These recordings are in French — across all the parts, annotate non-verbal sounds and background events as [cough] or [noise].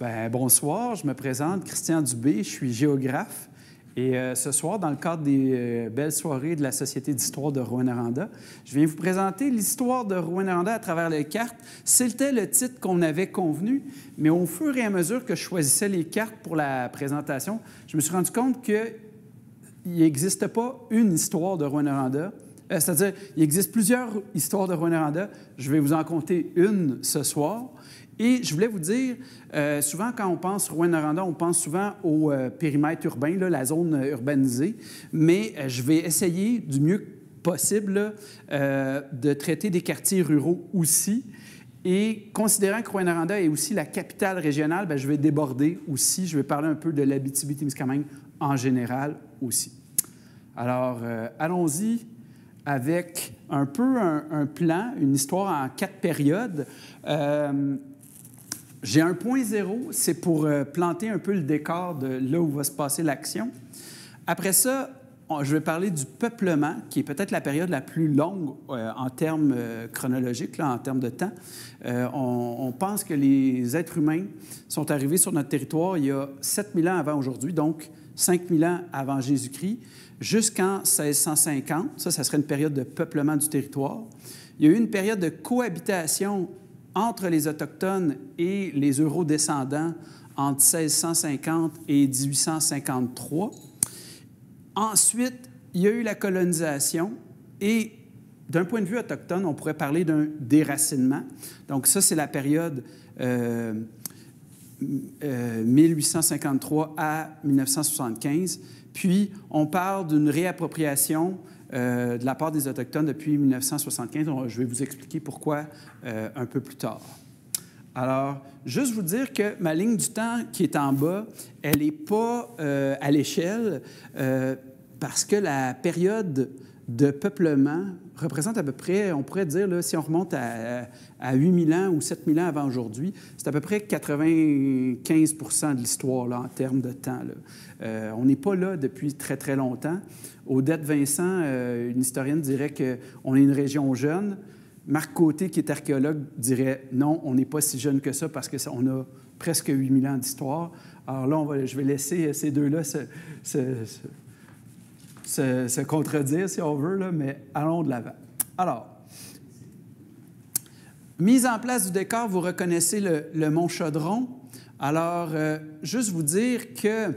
Ben, bonsoir, je me présente Christian Dubé, je suis géographe. Et euh, ce soir, dans le cadre des euh, belles soirées de la Société d'histoire de Rouen-Noranda, je viens vous présenter l'histoire de Rouen-Noranda à travers les cartes. C'était le titre qu'on avait convenu, mais au fur et à mesure que je choisissais les cartes pour la présentation, je me suis rendu compte qu'il n'existe pas une histoire de Rouen-Noranda. Euh, c'est-à-dire, il existe plusieurs histoires de Rouen-Noranda. Je vais vous en compter une ce soir. Et je voulais vous dire, euh, souvent quand on pense Rouen-Noranda, on pense souvent au euh, périmètre urbain, la zone urbanisée, mais euh, je vais essayer du mieux possible de traiter des quartiers ruraux aussi. Et considérant que Rouen-Noranda est aussi la capitale régionale, bien, je vais déborder aussi, je vais parler un peu de l'Abitibi-Témiscamingue en général aussi. Alors, allons-y avec un peu un, plan, une histoire en quatre périodes. J'ai un point zéro, c'est pour euh, planter un peu le décor de là où va se passer l'action. Après ça, je vais parler du peuplement, qui est peut-être la période la plus longue euh, en termes euh, chronologiques, là, en termes de temps. on, on, pense que les êtres humains sont arrivés sur notre territoire il y a 7000 ans avant aujourd'hui, donc 5000 ans avant Jésus-Christ, jusqu'en 1650. Ça, ça serait une période de peuplement du territoire. Il y a eu une période de cohabitation entre les Autochtones et les Eurodescendants entre 1650 et 1853. Ensuite, il y a eu la colonisation et d'un point de vue autochtone, on pourrait parler d'un déracinement. Donc ça, c'est la période 1853 euh, euh, à 1975. Puis, on parle d'une réappropriation euh, de la part des Autochtones depuis 1975. Je vais vous expliquer pourquoi euh, un peu plus tard. Alors, juste vous dire que ma ligne du temps qui est en bas, elle n'est pas euh, à l'échelle parce que la période de peuplement représente à peu près, on pourrait dire, si on remonte à, à 8000 ans ou 7000 ans avant aujourd'hui, c'est à peu près 95% de l'histoire en termes de temps. on n'est pas là depuis très, très longtemps. Odette Vincent, euh, une historienne, dirait qu'on est une région jeune. Marc Côté, qui est archéologue, dirait non, on n'est pas si jeune que ça parce qu'on a presque 8000 ans d'histoire. Alors là, je vais laisser ces deux-là se, contredire, si on veut, là, mais allons de l'avant. Alors, mise en place du décor, vous reconnaissez le, mont Chaudron. Alors, euh, juste vous dire que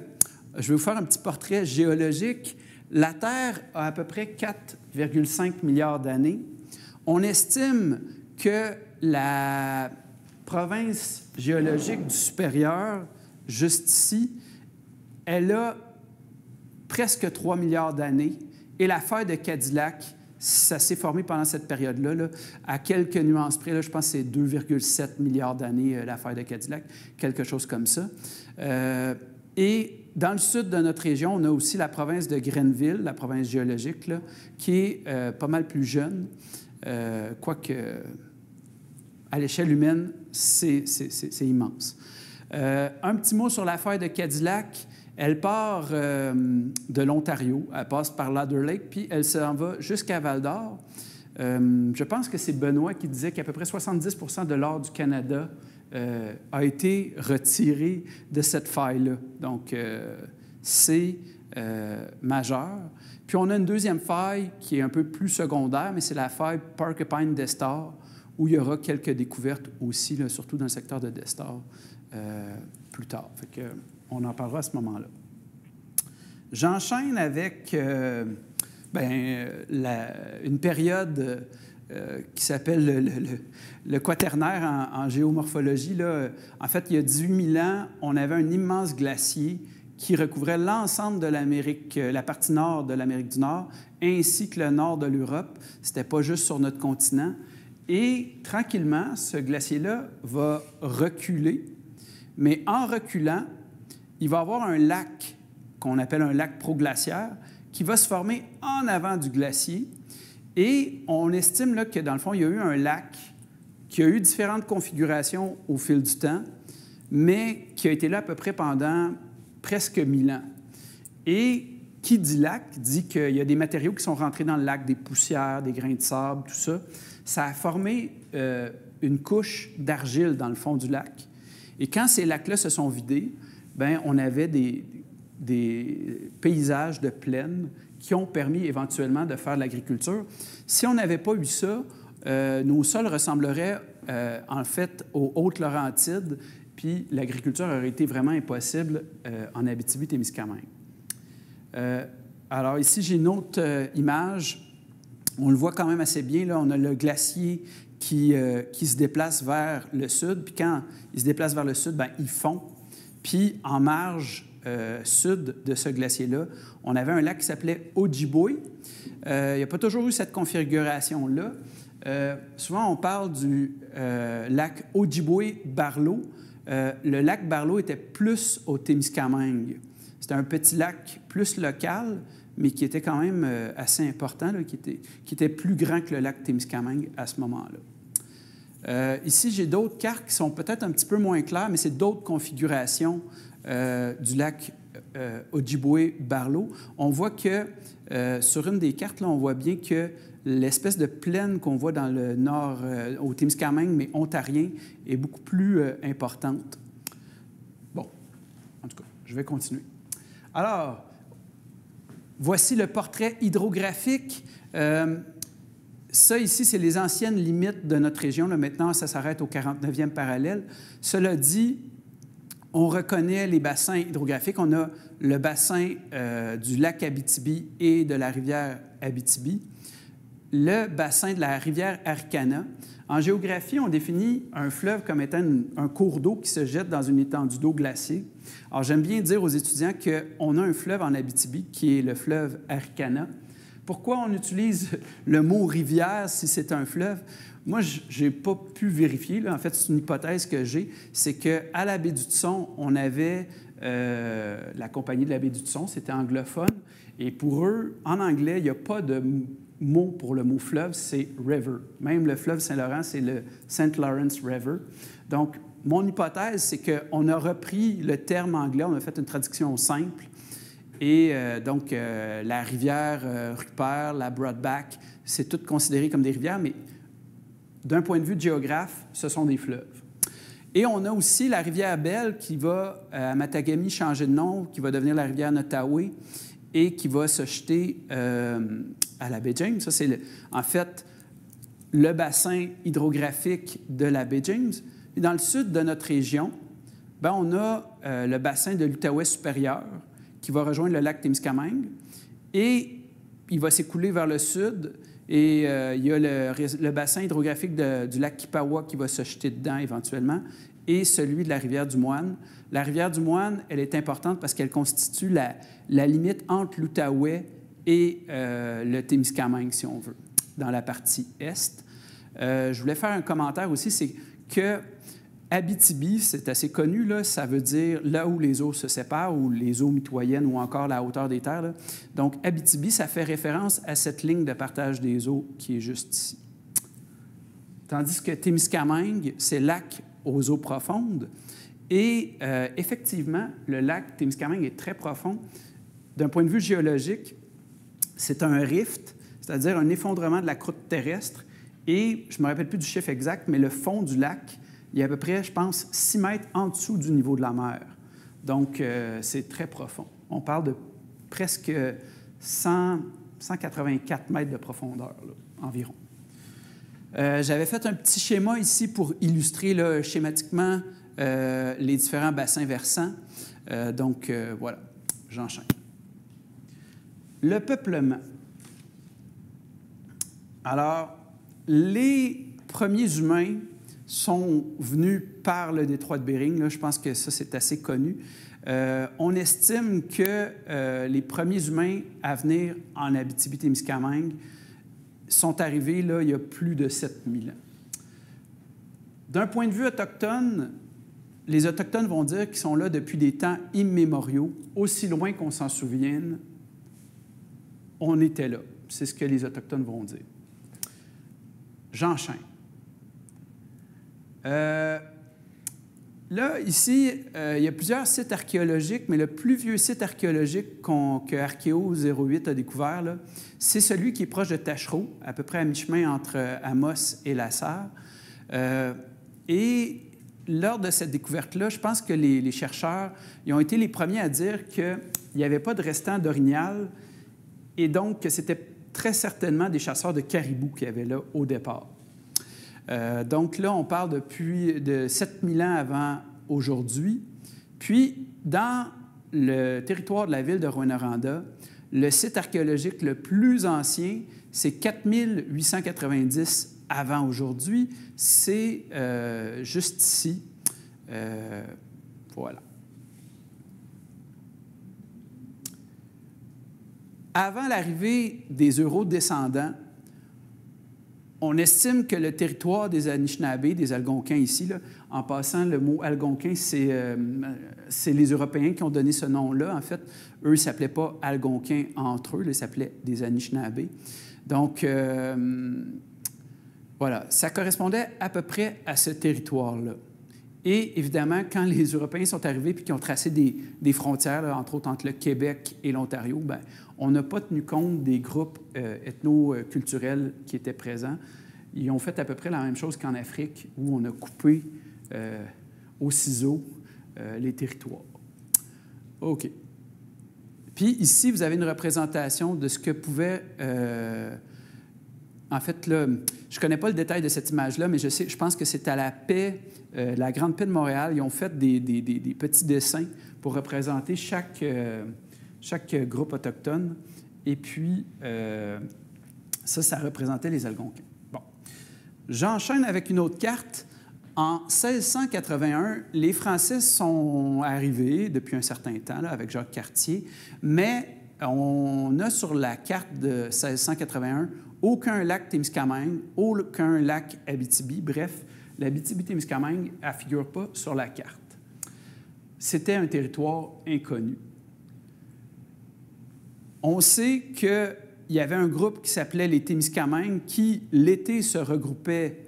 je vais vous faire un petit portrait géologique. La Terre a à peu près 4,5 milliards d'années. On estime que la province géologique du supérieur, juste ici, elle a presque 3 milliards d'années. Et la faille de Cadillac, ça s'est formé pendant cette période-là, à quelques nuances près. Je pense que c'est 2,7 milliards d'années, euh, la faille de Cadillac, quelque chose comme ça. Euh, et dans le sud de notre région, on a aussi la province de Grenville, la province géologique, qui est euh, pas mal plus jeune, euh, quoique à l'échelle humaine, c'est immense. Un petit mot sur l'affaire de Cadillac. Elle part de l'Ontario, elle passe par Ladder Lake, puis elle s'en va jusqu'à Val d'Or. je pense que c'est Benoît qui disait qu'à peu près 70% de l'or du Canada euh, a été retiré de cette faille-là. Donc, euh, c'est euh, majeur. Puis on a une deuxième faille qui est un peu plus secondaire, mais c'est la faille Porcupine Destar, où il y aura quelques découvertes aussi, surtout dans le secteur de Destar, plus tard. Fait que, on en parlera à ce moment-là. J'enchaîne avec ben, une période euh, qui s'appelle le, quaternaire en, géomorphologie. Là. En fait, il y a 18 000 ans, on avait un immense glacier qui recouvrait l'ensemble de l'Amérique, euh, la partie nord de l'Amérique du Nord, ainsi que le nord de l'Europe. C'était pas juste sur notre continent. Et tranquillement, ce glacier-là va reculer, mais en reculant, il va y avoir un lac qu'on appelle un lac proglaciaire qui va se former en avant du glacier et on estime là, que, dans le fond, il y a eu un lac qui a eu différentes configurations au fil du temps, mais qui a été là à peu près pendant presque 1000 ans. Et qui dit lac dit qu'il y a des matériaux qui sont rentrés dans le lac, des poussières, des grains de sable, tout ça. Ça a formé euh, une couche d'argile dans le fond du lac. Et quand ces lacs-là se sont vidés, ben, on avait des, paysages de plaine qui ont permis éventuellement de faire de l'agriculture. Si on n'avait pas eu ça, euh, nos sols ressembleraient euh, en fait aux Hautes-Laurentides, puis l'agriculture aurait été vraiment impossible euh, en Abitibi-Témiscamingue. alors ici, j'ai une autre image. On le voit quand même assez bien. Là, on a le glacier qui, qui se déplace vers le sud. Puis quand il se déplace vers le sud, bien, il fond. Puis en marge sud de ce glacier-là, on avait un lac qui s'appelait Ojibwe. il n'y a pas toujours eu cette configuration-là. Euh, souvent, on parle du euh, lac Ojibwe-Barlow. Euh, le lac Barlow était plus au Témiscamingue. C'était un petit lac plus local, mais qui était quand même assez important, qui, était, était, plus grand que le lac Témiscamingue à ce moment-là. Ici, j'ai d'autres cartes qui sont peut-être un petit peu moins claires, mais c'est d'autres configurations du lac Ojibwe-Barlow. On voit que sur une des cartes, là, on voit bien que l'espèce de plaine qu'on voit dans le nord, euh, au Témiscamingue, mais ontarien, est beaucoup plus euh, importante. Bon, en tout cas, je vais continuer. Alors, voici le portrait hydrographique. Euh, ça, ici, c'est les anciennes limites de notre région. Maintenant, ça s'arrête au 49e parallèle. Cela dit, on reconnaît les bassins hydrographiques. On a le bassin du lac Abitibi et de la rivière Abitibi le bassin de la rivière Arcana. En géographie, on définit un fleuve comme étant un cours d'eau qui se jette dans une étendue d'eau glacée. Alors, j'aime bien dire aux étudiants qu'on a un fleuve en Abitibi qui est le fleuve Arcana. Pourquoi on utilise le mot rivière si c'est un fleuve? Moi, je n'ai pas pu vérifier. En fait, c'est une hypothèse que j'ai. C'est qu'à la baie du Tson, on avait euh, la compagnie de la baie du Tson, c'était anglophone. Et pour eux, en anglais, il n'y a pas de mot pour le mot fleuve, c'est river. Même le fleuve Saint-Laurent, c'est le St. Lawrence River. Donc, mon hypothèse, c'est qu'on a repris le terme anglais, on a fait une traduction simple. Et euh, donc, euh, la rivière euh, Rupert, la Broadback, c'est tout considéré comme des rivières, mais d'un point de vue géographe, ce sont des fleuves. Et on a aussi la rivière Belle qui va, à Matagami, changer de nom, qui va devenir la rivière Nottaway et qui va se jeter à la baie James. Ça, c'est en fait le bassin hydrographique de la baie James. Et dans le sud de notre région, ben, on a le bassin de l'Outaouais supérieur qui va rejoindre le lac Témiscamingue et il va s'écouler vers le sud et euh, il y a le, bassin hydrographique du lac Kipawa qui va se jeter dedans éventuellement et celui de la rivière du Moine. La rivière du Moine, elle est importante parce qu'elle constitue la, limite entre l'Outaouais et euh, le Témiscamingue, si on veut, dans la partie est. Euh, je voulais faire un commentaire aussi, c'est que Abitibi, c'est assez connu, là, ça veut dire là où les eaux se séparent, ou les eaux mitoyennes, ou encore la hauteur des terres. Donc, Abitibi, ça fait référence à cette ligne de partage des eaux qui est juste ici. Tandis que Témiscamingue, c'est lac aux eaux profondes. Et euh, effectivement, le lac Témiscamingue est très profond. D'un point de vue géologique, c'est un rift, c'est-à-dire un effondrement de la croûte terrestre. Et je ne me rappelle plus du chiffre exact, mais le fond du lac, il a à peu près, je pense, 6 mètres en dessous du niveau de la mer. Donc, euh, c'est très profond. On parle de presque 100, 184 mètres de profondeur, environ. Euh, j'avais fait un petit schéma ici pour illustrer schématiquement euh, les différents bassins versants. donc, voilà, j'enchaîne. Le peuplement. Alors, les premiers humains sont venus par le détroit de Bering. je pense que ça, c'est assez connu. Euh, on estime que euh, les premiers humains à venir en Abitibi-Témiscamingue sont arrivés là, il y a plus de 7000 ans. D'un point de vue autochtone, les Autochtones vont dire qu'ils sont là depuis des temps immémoriaux, aussi loin qu'on s'en souvienne, on était là. C'est ce que les Autochtones vont dire. J'enchaîne. Euh, là, ici, euh, il y a plusieurs sites archéologiques, mais le plus vieux site archéologique que Archéo 08 a découvert, c'est celui qui est proche de Tachereau, à peu près à mi-chemin entre Amos et La. Euh, et lors de cette découverte-là, je pense que les, chercheurs ils ont été les premiers à dire qu'il n'y avait pas de restant d'orignal et donc que c'était très certainement des chasseurs de caribous qu'il y avait là au départ. Euh, donc là, on parle depuis de 7000 ans avant aujourd'hui. Puis, dans le territoire de la ville de Rwanda, le site archéologique le plus ancien, c'est 4890 avant aujourd'hui. C'est euh, juste ici. Euh, voilà. Avant l'arrivée des Euro-descendants, on estime que le territoire des Anishinaabe, des Algonquins ici, en passant, le mot Algonquin, euh, c'est les Européens qui ont donné ce nom-là. En fait, eux, ne s'appelaient pas Algonquins entre eux, ils s'appelaient des Anishinaabe. Donc, euh, voilà, ça correspondait à peu près à ce territoire-là. Et évidemment, quand les Européens sont arrivés et qu'ils ont tracé des, frontières, entre autres entre le Québec et l'Ontario, ben, on n'a pas tenu compte des groupes euh, ethno-culturels qui étaient présents. Ils ont fait à peu près la même chose qu'en Afrique, où on a coupé euh, au ciseau euh, les territoires. OK. Puis ici, vous avez une représentation de ce que pouvait... en fait, là, je ne connais pas le détail de cette image-là, mais je, sais, je pense que c'est à la paix, la Grande Paix de Montréal. Ils ont fait des petits dessins pour représenter chaque chaque groupe autochtone. Et puis, euh, ça, ça représentait les Algonquins. Bon. J'enchaîne avec une autre carte. En 1681, les Français sont arrivés depuis un certain temps là, avec Jacques Cartier, mais on a sur la carte de 1681 aucun lac Témiscamingue, aucun lac Abitibi. Bref, l'Abitibi-Témiscamingue ne figure pas sur la carte. C'était un territoire inconnu. On sait qu'il y avait un groupe qui s'appelait les Témiscamingues qui, l'été, se regroupait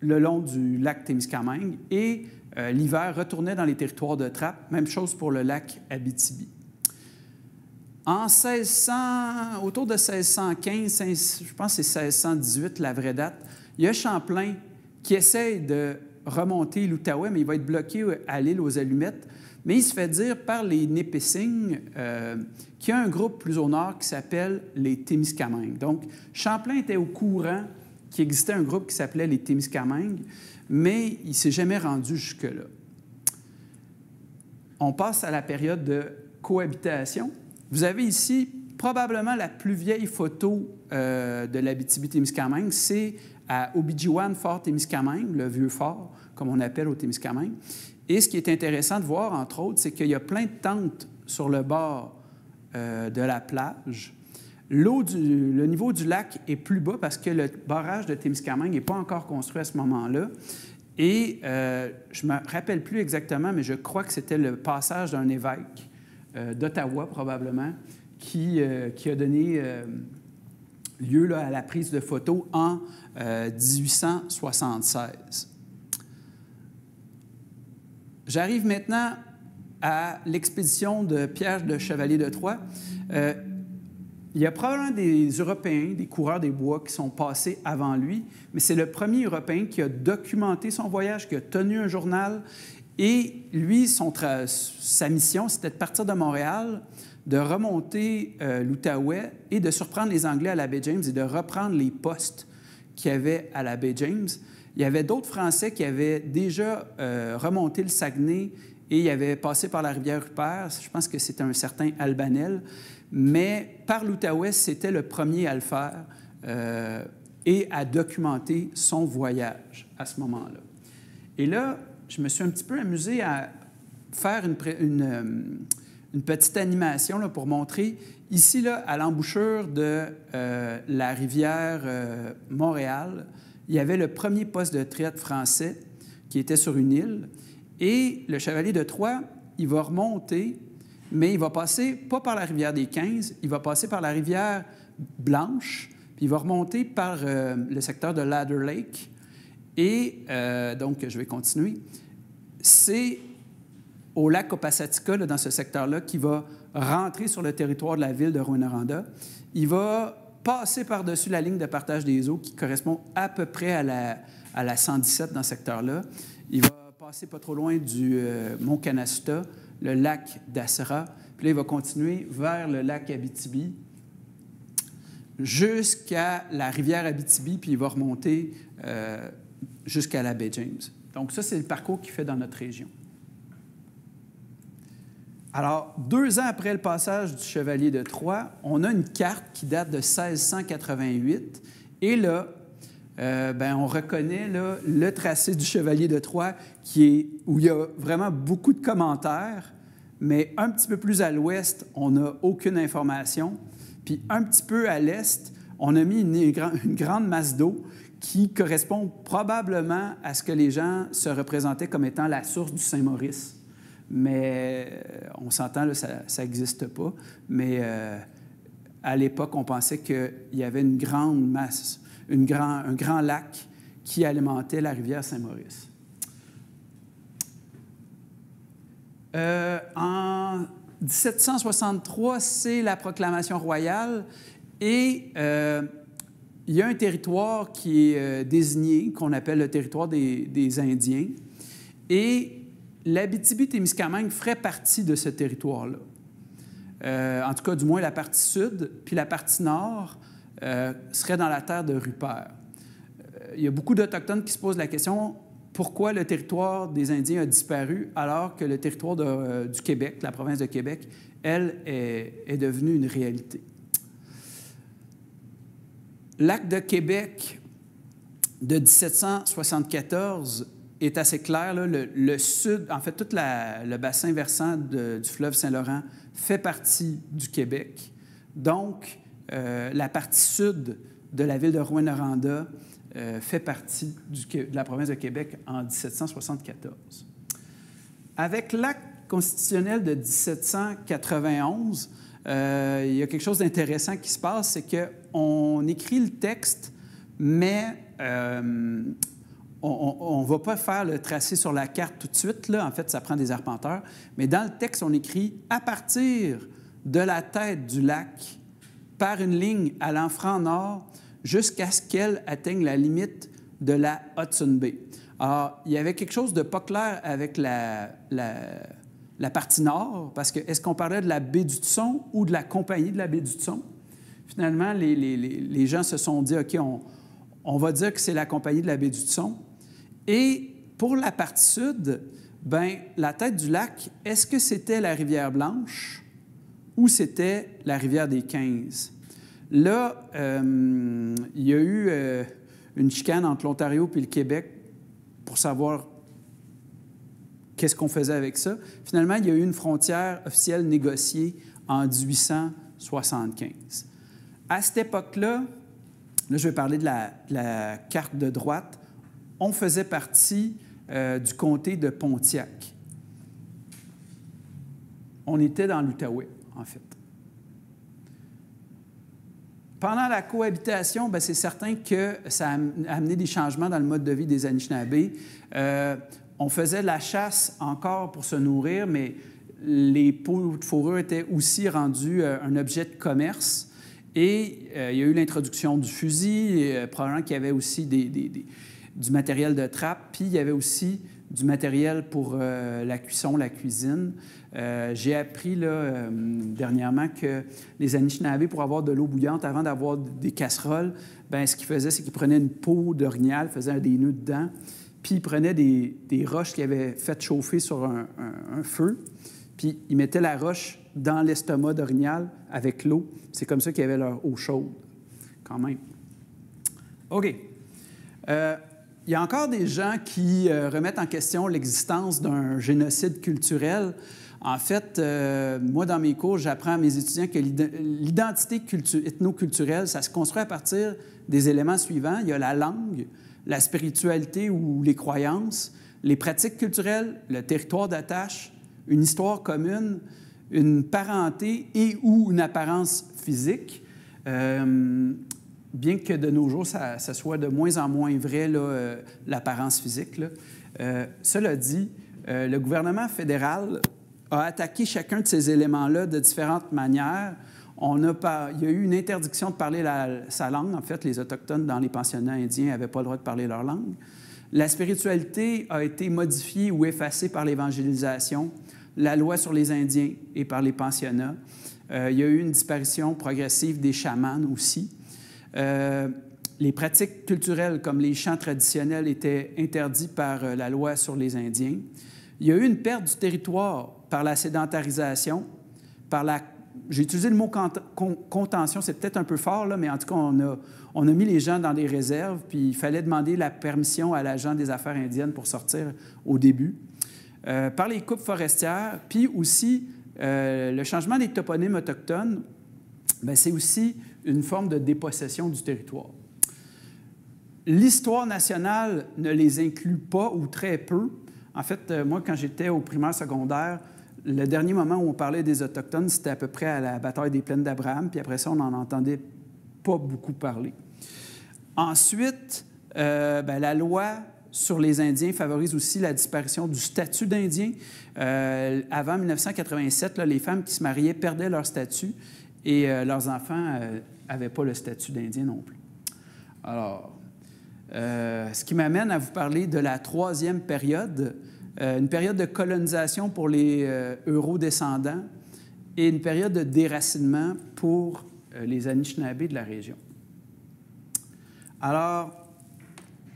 le long du lac Témiscamingue et euh, l'hiver retournait dans les territoires de trappe. Même chose pour le lac Abitibi. En 1600, autour de 1615, je pense que c'est 1618 la vraie date, il y a Champlain qui essaye de remonter l'Outaouais, mais il va être bloqué à l'île aux Allumettes. Mais il se fait dire par les Nipissing euh, qu'il y a un groupe plus au nord qui s'appelle les Témiscamingues. Donc, Champlain était au courant qu'il existait un groupe qui s'appelait les Témiscamingues, mais il ne s'est jamais rendu jusque-là. On passe à la période de cohabitation. Vous avez ici probablement la plus vieille photo euh, de l'Abitibi-Témiscamingue, c'est à Obijiwan Fort Témiscamingue, le vieux fort, comme on appelle au Témiscamingue. Et ce qui est intéressant de voir, entre autres, c'est qu'il y a plein de tentes sur le bord euh, de la plage. L'eau le niveau du lac est plus bas parce que le barrage de Témiscamingue n'est pas encore construit à ce moment-là. Et euh, je ne me rappelle plus exactement, mais je crois que c'était le passage d'un évêque euh, d'Ottawa, probablement, qui, qui, a donné lieu là, à la prise de photos en 1876. J'arrive maintenant à l'expédition de Pierre de Chevalier de Troyes. Euh, il y a probablement des Européens, des coureurs des bois qui sont passés avant lui, mais c'est le premier Européen qui a documenté son voyage, qui a tenu un journal. Et lui, son sa mission, c'était de partir de Montréal, de remonter euh, l'Outaouais et de surprendre les Anglais à la baie James et de reprendre les postes qu'il y avait à la baie James. Il y avait d'autres Français qui avaient déjà euh, remonté le Saguenay et ils avaient passé par la rivière Rupert. Je pense que c'était un certain Albanel. Mais par l'Outaouais, c'était le premier à le faire euh, et à documenter son voyage à ce moment-là. Et là, je me suis un petit peu amusé à faire une, euh, petite animation pour montrer ici, là, à l'embouchure de la rivière Montréal, il y avait le premier poste de traite français qui était sur une île. Et le chevalier de Troyes, il va remonter, mais il va passer pas par la rivière des 15, il va passer par la rivière Blanche, puis il va remonter par euh, le secteur de Ladder Lake. Et euh, donc, je vais continuer. C'est au lac Opasatika, dans ce secteur-là, qui va rentrer sur le territoire de la ville de Rwanda. Il va passer par-dessus la ligne de partage des eaux qui correspond à peu près à la, à la 117 dans ce secteur-là. Il va passer pas trop loin du euh, mont Canasta, le lac d'Assera. Puis là, il va continuer vers le lac Abitibi jusqu'à la rivière Abitibi, puis il va remonter euh, jusqu'à la baie James. Donc ça, c'est le parcours qu'il fait dans notre région. Alors, deux ans après le passage du Chevalier de Troyes, on a une carte qui date de 1688. Et là, euh, ben, on reconnaît là, le tracé du Chevalier de Troyes qui est, où il y a vraiment beaucoup de commentaires, mais un petit peu plus à l'ouest, on n'a aucune information. Puis un petit peu à l'est, on a mis une, une grande masse d'eau qui correspond probablement à ce que les gens se représentaient comme étant la source du Saint-Maurice mais euh, on s'entend, là, ça n'existe pas. Mais euh, à l'époque, on pensait qu'il y avait une grande masse, une grand, un grand lac qui alimentait la rivière Saint-Maurice. Euh, en 1763, c'est la proclamation royale et il y a un territoire qui est désigné, qu'on appelle le territoire des, des Indiens. Et l'Abitibi-Témiscamingue ferait partie de ce territoire-là. Euh, en tout cas, du moins la partie sud, puis la partie nord euh, serait dans la terre de Rupert. Euh, il y a beaucoup d'Autochtones qui se posent la question pourquoi le territoire des Indiens a disparu alors que le territoire du Québec, la province de Québec, elle, est, est devenue une réalité? L'acte de Québec de 1774 est assez clair. le, sud, en fait, tout le bassin versant du fleuve Saint-Laurent fait partie du Québec. Donc, euh, la partie sud de la ville de Rouen-Noranda euh, fait partie de la province de Québec en 1774. Avec l'acte constitutionnel de 1791, euh, il y a quelque chose d'intéressant qui se passe, c'est qu'on écrit le texte, mais on ne va pas faire le tracé sur la carte tout de suite. Là. En fait, ça prend des arpenteurs. Mais dans le texte, on écrit à partir de la tête du lac par une ligne allant franc nord jusqu'à ce qu'elle atteigne la limite de la Hudson Bay. Alors, il y avait quelque chose de pas clair avec la, partie nord, parce que est-ce qu'on parlait de la baie du Tson ou de la compagnie de la baie du Tson? Finalement, les, gens se sont dit, OK, on, on va dire que c'est la compagnie de la baie du Tson. Et pour la partie sud, ben, la tête du lac, est-ce que c'était la rivière Blanche ou c'était la rivière des 15? Là, euh, il y a eu euh, une chicane entre l'Ontario et le Québec pour savoir qu'est-ce qu'on faisait avec ça. Finalement, il y a eu une frontière officielle négociée en 1875. À cette époque-là, là, je vais parler de la carte de droite on faisait partie euh, du comté de Pontiac. On était dans l'Outaouais, en fait. Pendant la cohabitation, ben, c'est certain que ça a amené des changements dans le mode de vie des Anishinabés. Euh, on faisait la chasse encore pour se nourrir, mais les peaux de fourrure étaient aussi rendues euh, un objet de commerce. Et il y a eu l'introduction du fusil, et, probablement qu'il y avait aussi des, du matériel de trappe, puis il y avait aussi du matériel pour euh, la cuisson, la cuisine. Euh, j'ai appris euh, dernièrement que les Anishinaabe, pour avoir de l'eau bouillante, avant d'avoir des casseroles, ben, ce qu'ils faisaient, c'est qu'ils prenaient une peau d'orignal, faisaient des nœuds dedans, puis ils prenaient des, roches qu'ils avaient fait chauffer sur un, un, feu, puis ils mettaient la roche dans l'estomac d'orignal avec l'eau. C'est comme ça qu'ils avaient leur eau chaude, quand même. OK. Il y a encore des gens qui euh, remettent en question l'existence d'un génocide culturel. En fait, euh, moi, dans mes cours, j'apprends à mes étudiants que l'identité ethno-culturelle, ça se construit à partir des éléments suivants. Il y a la langue, la spiritualité ou les croyances, les pratiques culturelles, le territoire d'attache, une histoire commune, une parenté et ou une apparence physique. Euh, bien que de nos jours, ça, soit de moins en moins vrai, euh, l'apparence physique. Euh, cela dit, euh, le gouvernement fédéral a attaqué chacun de ces éléments-là de différentes manières. On a pas, il y a eu une interdiction de parler sa langue. En fait, les Autochtones dans les pensionnats indiens n'avaient pas le droit de parler leur langue. La spiritualité a été modifiée ou effacée par l'évangélisation, la loi sur les Indiens et par les pensionnats. Euh, il y a eu une disparition progressive des chamans aussi. Euh, les pratiques culturelles comme les chants traditionnels étaient interdits par euh, la loi sur les Indiens. Il y a eu une perte du territoire par la sédentarisation, par la... J'ai utilisé le mot contention, c'est peut-être un peu fort, là, mais en tout cas, on a, on a mis les gens dans des réserves, puis il fallait demander la permission à l'agent des affaires indiennes pour sortir au début. Euh, par les coupes forestières, puis aussi le changement des toponymes autochtones, c'est aussi une forme de dépossession du territoire. L'histoire nationale ne les inclut pas ou très peu. En fait, euh, moi, quand j'étais au primaire secondaire, le dernier moment où on parlait des Autochtones, c'était à peu près à la bataille des plaines d'Abraham, puis après ça, on n'en entendait pas beaucoup parler. Ensuite, euh, ben, la loi sur les Indiens favorise aussi la disparition du statut d'Indien. Euh, avant 1987, les femmes qui se mariaient perdaient leur statut et leurs enfants n'avaient pas le statut d'Indien non plus. Alors, euh, ce qui m'amène à vous parler de la troisième période, euh, une période de colonisation pour les euh, eurodescendants et une période de déracinement pour les Anishinaabe de la région. Alors,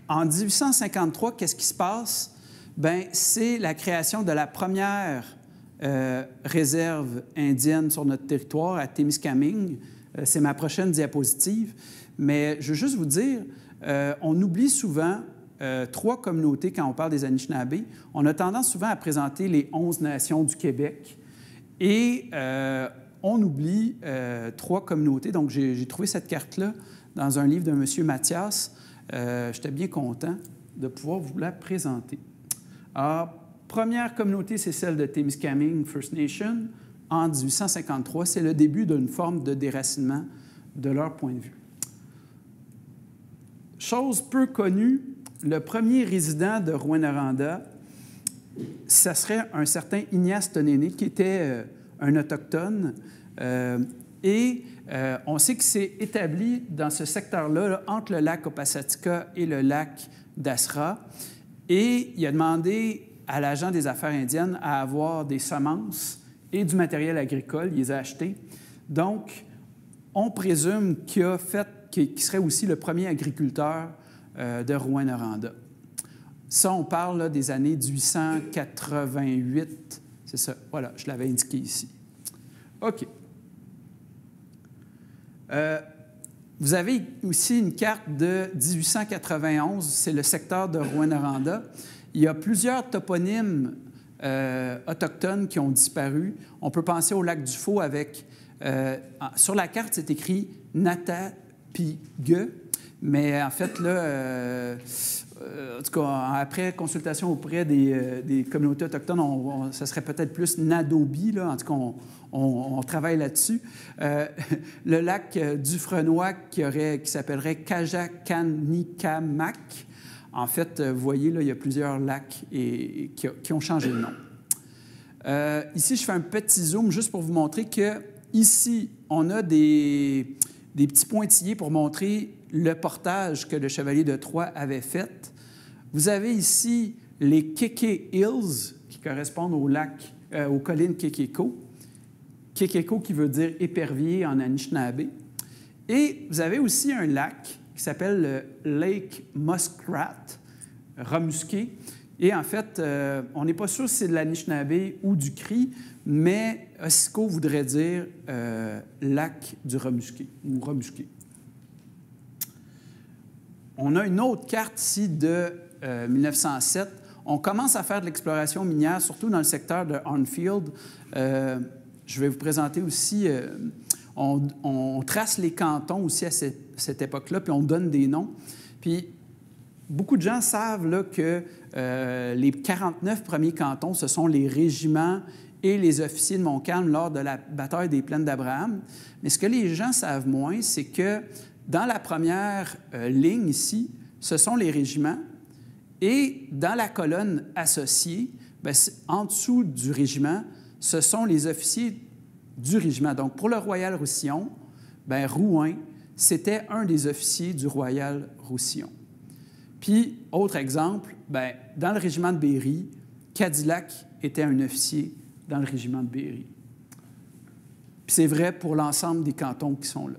en 1853, qu'est-ce qui se passe? Bien, c'est la création de la première réserve indienne sur notre territoire à Témiscamingue. c'est ma prochaine diapositive. Mais je veux juste vous dire, euh, on oublie souvent euh, trois communautés quand on parle des Anishinaabe. On a tendance souvent à présenter les onze nations du Québec et euh, on oublie trois communautés. Donc, j'ai trouvé cette carte-là dans un livre de M. Mathias. J'étais bien content de pouvoir vous la présenter. Alors, première communauté, c'est celle de Témiscamingue First Nation en 1853. C'est le début d'une forme de déracinement de leur point de vue. Chose peu connue, le premier résident de Rouyn-Noranda, ce serait un certain Ignace Tonéné, qui était euh, un autochtone. Euh, et euh, on sait que c'est établi dans ce secteur-là, entre le lac Opasatika et le lac d'Asra. Et il a demandé à l'agent des affaires indiennes à avoir des semences et du matériel agricole. Il les a achetés. Donc, on présume qu'il a fait qui, serait aussi le premier agriculteur euh, de Rouen-Noranda. Ça, on parle des années 1888. C'est ça. Voilà, je l'avais indiqué ici. OK. Euh, vous avez aussi une carte de 1891, c'est le secteur de Rouen-Noranda. Il y a plusieurs toponymes euh, autochtones qui ont disparu. On peut penser au lac du Faux avec... sur la carte, c'est écrit Nata puis Mais en fait, là, euh, euh, en tout cas, après consultation auprès des, euh, communautés autochtones, on, ça serait peut-être plus Nadobi, là. En tout cas, on, travaille là-dessus. le lac du Frenois qui, qui s'appellerait Kajakanikamak. En fait, vous voyez, là, il y a plusieurs lacs et, qui, ont changé de nom. ici, je fais un petit zoom juste pour vous montrer que ici, on a des, des petits pointillés pour montrer le portage que le chevalier de Troyes avait fait. Vous avez ici les Keke Hills, qui correspondent au lac, euh, aux collines Kekeko. Kekeko qui veut dire épervier en Anishinaabe. Et vous avez aussi un lac qui s'appelle le Lake Muskrat, remusqué. Et en fait, euh, on n'est pas sûr si c'est de l'Anishinaabe ou du Cri, mais Ossico voudrait dire euh, lac du remusqué ou remusqué. On a une autre carte ici de 1907. Euh, on commence à faire de l'exploration minière, surtout dans le secteur de Arnfield. Euh, je vais vous présenter aussi, on, trace les cantons aussi à cette, époque-là, puis on donne des noms. Puis beaucoup de gens savent là, que les 49 premiers cantons, ce sont les régiments et les officiers de Montcalm lors de la bataille des plaines d'Abraham. Mais ce que les gens savent moins, c'est que dans la première euh, ligne ici, ce sont les régiments, et dans la colonne associée, bien, en dessous du régiment, ce sont les officiers du régiment. Donc, pour le Royal Roussillon, bien, Rouen, c'était un des officiers du Royal Roussillon. Puis, autre exemple, ben, dans le régiment de Berry, Cadillac était un officier dans le régiment de Berry. Puis c'est vrai pour l'ensemble des cantons qui sont là.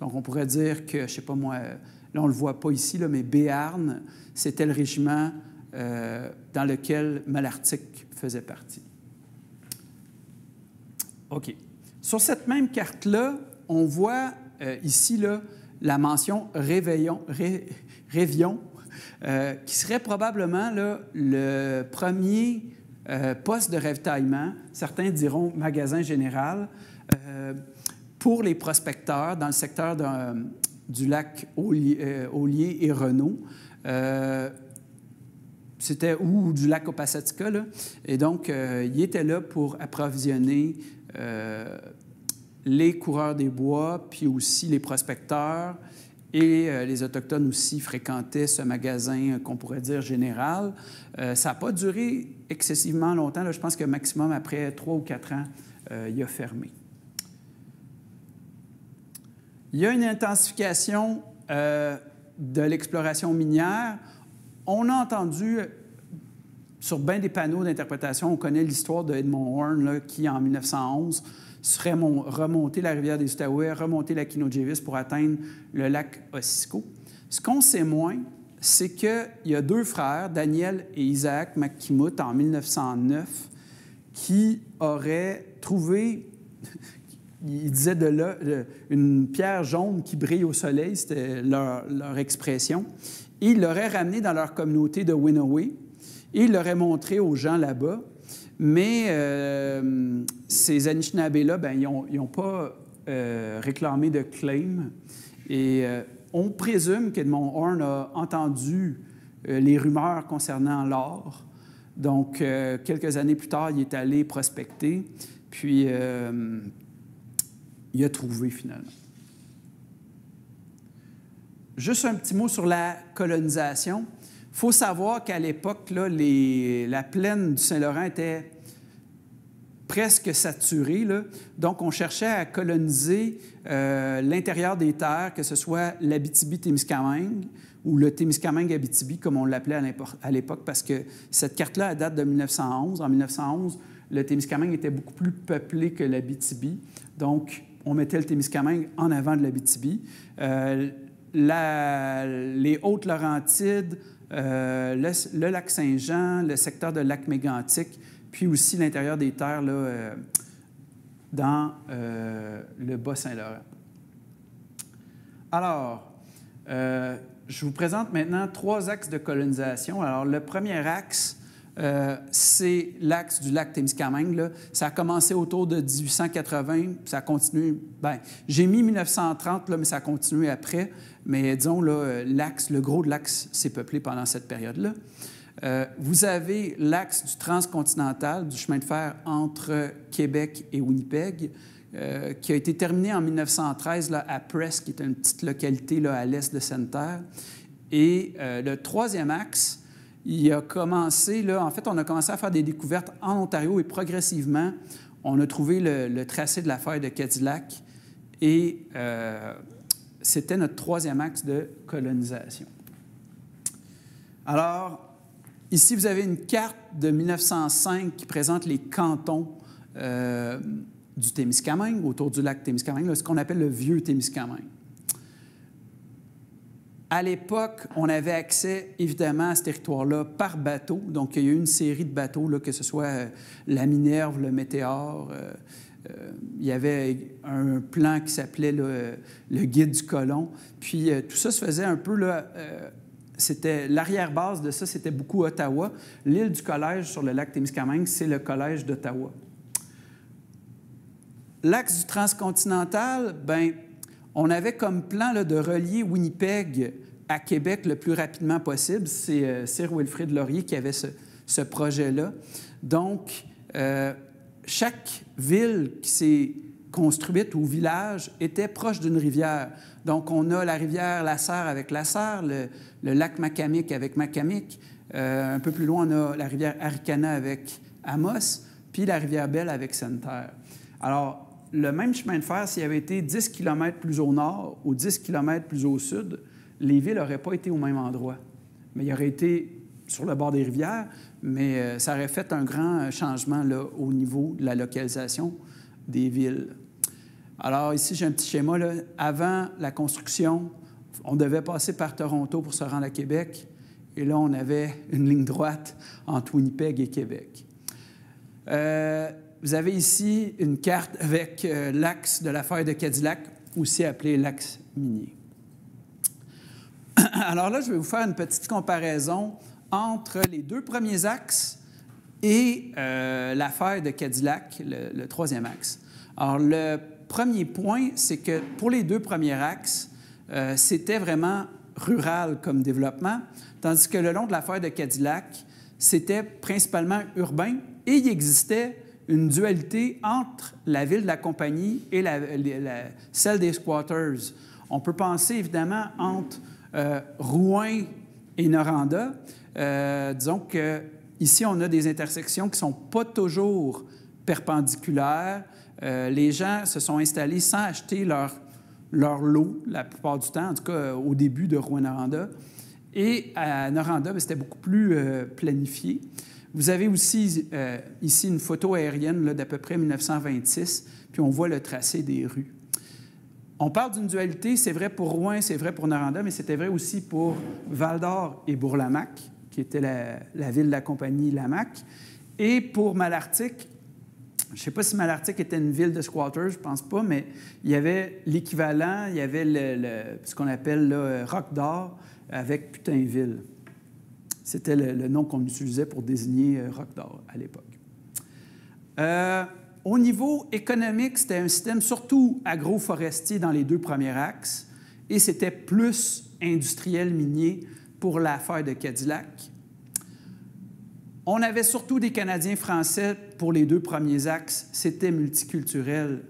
Donc, on pourrait dire que, je ne sais pas moi, là, on ne le voit pas ici, là, mais Béarn, c'était le régiment euh, dans lequel Malartic faisait partie. OK. Sur cette même carte-là, on voit euh, ici là, la mention Réveillon, Révion, euh, qui serait probablement là, le premier euh, poste de ravitaillement, certains diront magasin général, pour les prospecteurs dans le secteur du lac Ollier et Renault c'était ou du lac Opasatica. Là. Et donc, il était là pour approvisionner euh, les coureurs des bois, puis aussi les prospecteurs et euh, les Autochtones aussi fréquentaient ce magasin qu'on pourrait dire général. Euh, ça n'a pas duré excessivement longtemps. Là, je pense que maximum après trois ou quatre ans, il a fermé. Il y a une intensification de l'exploration minière. On a entendu sur bien des panneaux d'interprétation, on connaît l'histoire de Edmond Horn, qui, en 1911, serait remonté la rivière des Outaouais, remonté la Kinojevis pour atteindre le lac Ossisco. Ce qu'on sait moins, c'est qu'il y a deux frères, Daniel et Isaac McKimut, en 1909, qui auraient trouvé, [laughs] ils disaient de là, une pierre jaune qui brille au soleil, c'était leur, expression, et ils l'auraient ramené dans leur communauté de Winaway, il l'aurait montré aux gens là-bas. Mais euh, ces Anishinaabe-là, ben, ils n'ont pas euh, réclamé de claim. Et euh, on présume qu'Edmond Horn a entendu les rumeurs concernant l'or. Donc, quelques années plus tard, il est allé prospecter, puis il a trouvé finalement. Juste un petit mot sur la colonisation. Il faut savoir qu'à l'époque, la plaine du Saint-Laurent était presque saturée. Donc, on cherchait à coloniser euh, l'intérieur des terres, que ce soit l'Abitibi-Témiscamingue ou le Témiscamingue-Abitibi, comme on l'appelait à l'époque, parce que cette carte-là date de 1911. En 1911, le Témiscamingue était beaucoup plus peuplé que l'Abitibi. Donc, on mettait le Témiscamingue en avant de l'Abitibi. Euh, les Hautes-Laurentides, euh, le, lac Saint-Jean, le secteur de lac mégantique, puis aussi l'intérieur des terres là, euh, dans euh, le Bas-Saint-Laurent. Alors, je vous présente maintenant trois axes de colonisation. Alors, le premier axe, c'est l'axe du lac Témiscamingue. Ça a commencé autour de 1880, ça a continué. Bien, j'ai mis 1930, là, mais ça a continué après. Mais disons, l'axe, le gros de l'axe s'est peuplé pendant cette période-là. Euh, vous avez l'axe du transcontinental, du chemin de fer entre Québec et Winnipeg, euh, qui a été terminé en 1913 là, à Press, qui est une petite localité là, à l'est de Sainte-Terre. Et euh, le troisième axe, il a commencé, là, en fait, on a commencé à faire des découvertes en Ontario et progressivement, on a trouvé le, tracé de la faille de Cadillac et c'était notre troisième axe de colonisation. Alors, ici, vous avez une carte de 1905 qui présente les cantons euh, du Témiscamingue, autour du lac Témiscamingue, ce qu'on appelle le vieux Témiscamingue. À l'époque, on avait accès évidemment à ce territoire-là par bateau. Donc, il y a eu une série de bateaux, là, que ce soit euh, la Minerve, le Météore, euh, euh, il y avait un plan qui s'appelait le, guide du colon. Puis tout ça se faisait un peu là. C'était l'arrière-base de ça, c'était beaucoup Ottawa. L'île du collège sur le lac Témiscamingue, c'est le collège d'Ottawa. L'axe du transcontinental, ben, on avait comme plan là, de relier Winnipeg à Québec le plus rapidement possible. C'est Sir Wilfrid Laurier qui avait ce, projet-là. Donc, chaque ville qui s'est construite ou village était proche d'une rivière. Donc, on a la rivière La Serre avec La Serre, le, lac Macamic avec Macamic. Euh, un peu plus loin, on a la rivière Aricana avec Amos, puis la rivière Belle avec Sainte-Terre. Alors, le même chemin de fer, s'il avait été 10 km plus au nord ou 10 km plus au sud, les villes n'auraient pas été au même endroit. mais il aurait été sur le bord des rivières, mais euh, ça aurait fait un grand changement là, au niveau de la localisation des villes. Alors ici, j'ai un petit schéma. Là. Avant la construction, on devait passer par Toronto pour se rendre à Québec. Et là, on avait une ligne droite entre Winnipeg et Québec. Euh, vous avez ici une carte avec euh, l'axe de l'affaire de Cadillac, aussi appelé l'axe minier. [clears throat] Alors là, je vais vous faire une petite comparaison entre les deux premiers axes et euh, l'affaire de Cadillac, le, troisième axe. Alors, le premier point, c'est que pour les deux premiers axes, euh, c'était vraiment rural comme développement, tandis que le long de l'affaire de Cadillac, c'était principalement urbain et il existait une dualité entre la ville de la compagnie et celle des squatters. On peut penser évidemment entre euh, Rouen et Noranda. Euh, disons que ici on a des intersections qui sont pas toujours perpendiculaires. Euh, les gens se sont installés sans acheter leur, leur lot la plupart du temps, en tout cas au début de Rouen-Noranda. Et à Noranda, ben, c'était beaucoup plus planifié. Vous avez aussi ici une photo aérienne d'à peu près 1926, puis on voit le tracé des rues. On parle d'une dualité, c'est vrai pour Rouen, c'est vrai pour Noranda, mais c'était vrai aussi pour Val-d'Or et Bourg-Lamac, qui était la, ville de la compagnie Lamac. Et pour Malartic, je ne sais pas si Malartic était une ville de squatters, je ne pense pas, mais il y avait l'équivalent, il y avait ce qu'on appelle Roc d'Or avec Putainville. C'était le, nom qu'on utilisait pour désigner euh, Roc d'Or à l'époque. Euh, au niveau économique, c'était un système surtout agroforestier dans les deux premiers axes et c'était plus industriel minier pour l'affaire de Cadillac. On avait surtout des Canadiens français pour les deux premiers axes. C'était multiculturel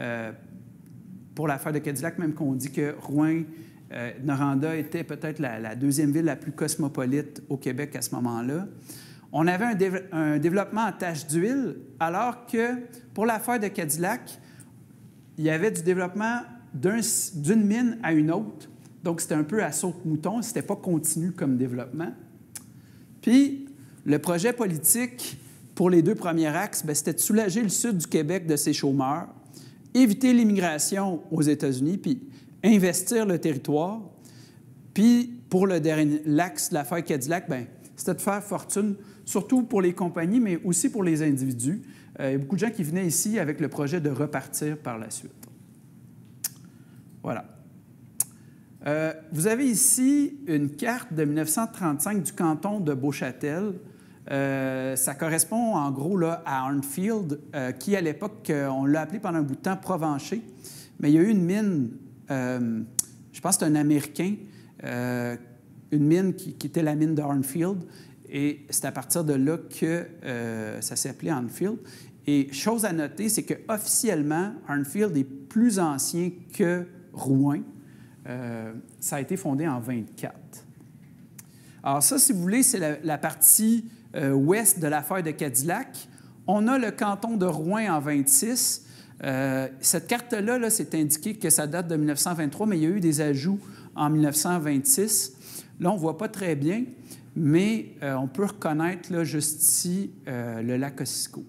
euh, pour l'affaire de Cadillac, même qu'on dit que Rouen, euh, Noranda était peut-être la, deuxième ville la plus cosmopolite au Québec à ce moment-là on avait un, développement en tâche d'huile, alors que pour l'affaire de Cadillac, il y avait du développement d'une mine à une autre. Donc, c'était un peu à saute-mouton, ce n'était pas continu comme développement. Puis, le projet politique pour les deux premiers axes, ben, c'était de soulager le sud du Québec de ses chômeurs, éviter l'immigration aux États-Unis, puis investir le territoire. Puis, pour le dernier, l'axe l'affaire Cadillac, ben, c'était de faire fortune surtout pour les compagnies, mais aussi pour les individus. Euh, il y a beaucoup de gens qui venaient ici avec le projet de repartir par la suite. Voilà. Euh, vous avez ici une carte de 1935 du canton de Beauchâtel. Euh, ça correspond en gros là, à Arnfield, qui à l'époque, on l'a appelé pendant un bout de temps Provencher. Mais il y a eu une mine, je pense que c'est un Américain, une mine qui, était la mine d'Arnfield, et c'est à partir de là que euh, ça s'est appelé Arnfield. Et chose à noter, c'est qu'officiellement, Arnfield est plus ancien que Rouen. Euh, ça a été fondé en 24. Alors ça, si vous voulez, c'est la, partie euh, ouest de l'affaire de Cadillac. On a le canton de Rouen en 26. Cette carte-là, -là, c'est indiqué que ça date de 1923, mais il y a eu des ajouts en 1926. Là, on ne voit pas très bien, mais euh, on peut reconnaître là, juste ici euh, le lac Ossisco.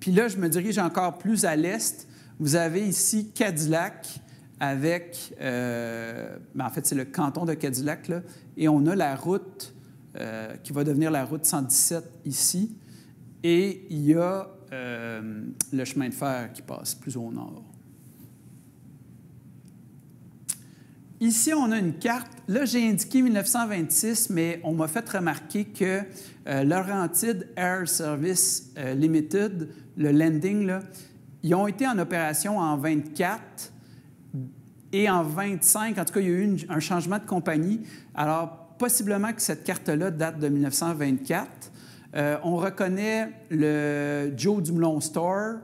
Puis là, je me dirige encore plus à l'est. Vous avez ici Cadillac avec, euh, ben, en fait, c'est le canton de Cadillac, et on a la route qui va devenir la route 117 ici, et il y a le chemin de fer qui passe plus au nord. Ici, on a une carte. Là, j'ai indiqué 1926, mais on m'a fait remarquer que euh, Laurentide Air Service euh, Limited, le landing, là, ils ont été en opération en 24 et en 25. En tout cas, il y a eu un changement de compagnie. Alors, possiblement que cette carte-là date de 1924. Euh, on reconnaît le Joe Dumoulin Store,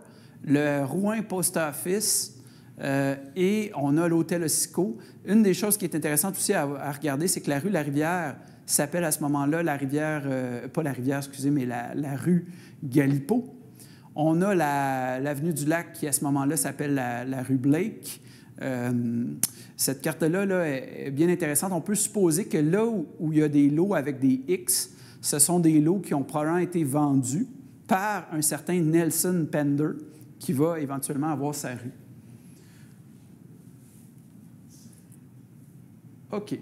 le Rouen Post Office, euh, et on a l'hôtel Ossico. Une des choses qui est intéressante aussi à, regarder, c'est que la rue La Rivière s'appelle à ce moment-là la rivière, euh, pas la rivière, excusez, mais la, rue Galipo. On a l'avenue du Lac qui, à ce moment-là, s'appelle la, rue Blake. Cette carte-là là, est bien intéressante. On peut supposer que là où, il y a des lots avec des X, ce sont des lots qui ont probablement été vendus par un certain Nelson Pender qui va éventuellement avoir sa rue. OK.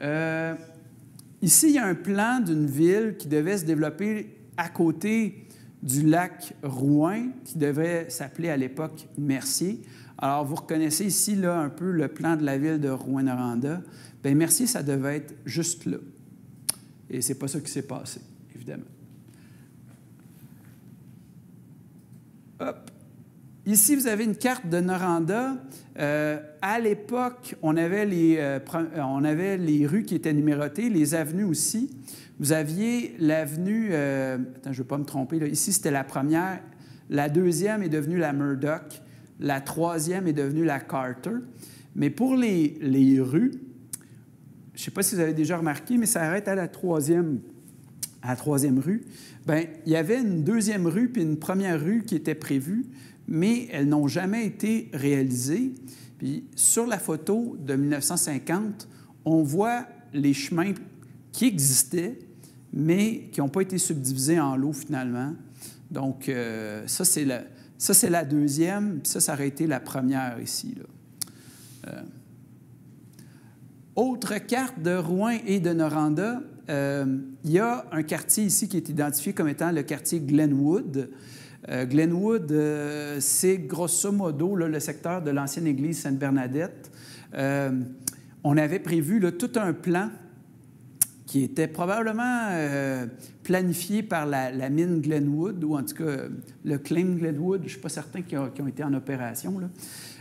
Euh, ici, il y a un plan d'une ville qui devait se développer à côté du lac Rouen, qui devait s'appeler à l'époque Mercier. Alors, vous reconnaissez ici là, un peu le plan de la ville de Rouen-Noranda. Bien, Mercier, ça devait être juste là. Et ce n'est pas ça qui s'est passé, évidemment. Hop. Ici, vous avez une carte de Noranda. Euh, à l'époque, on, avait les, euh, on avait les rues qui étaient numérotées, les avenues aussi. Vous aviez l'avenue, euh, attends, je ne vais pas me tromper, ici c'était la première, la deuxième est devenue la Murdoch, la troisième est devenue la Carter. Mais pour les, les rues, je ne sais pas si vous avez déjà remarqué, mais ça arrête à la troisième, à la troisième rue. Bien, il y avait une deuxième rue puis une première rue qui était prévue, mais elles n'ont jamais été réalisées. Puis sur la photo de 1950, on voit les chemins qui existaient, mais qui n'ont pas été subdivisés en lots finalement. Donc, euh, ça, c'est la, la deuxième, puis ça, ça aurait été la première ici. Euh, autre carte de Rouen et de Noranda, euh, il y a un quartier ici qui est identifié comme étant le quartier Glenwood. Euh, Glenwood, c'est grosso modo le secteur de l'ancienne église Sainte-Bernadette. on avait prévu tout un plan qui était probablement euh, planifié par la, mine Glenwood, ou en tout cas le claim Glenwood, je ne suis pas certain qu'ils ont, été en opération.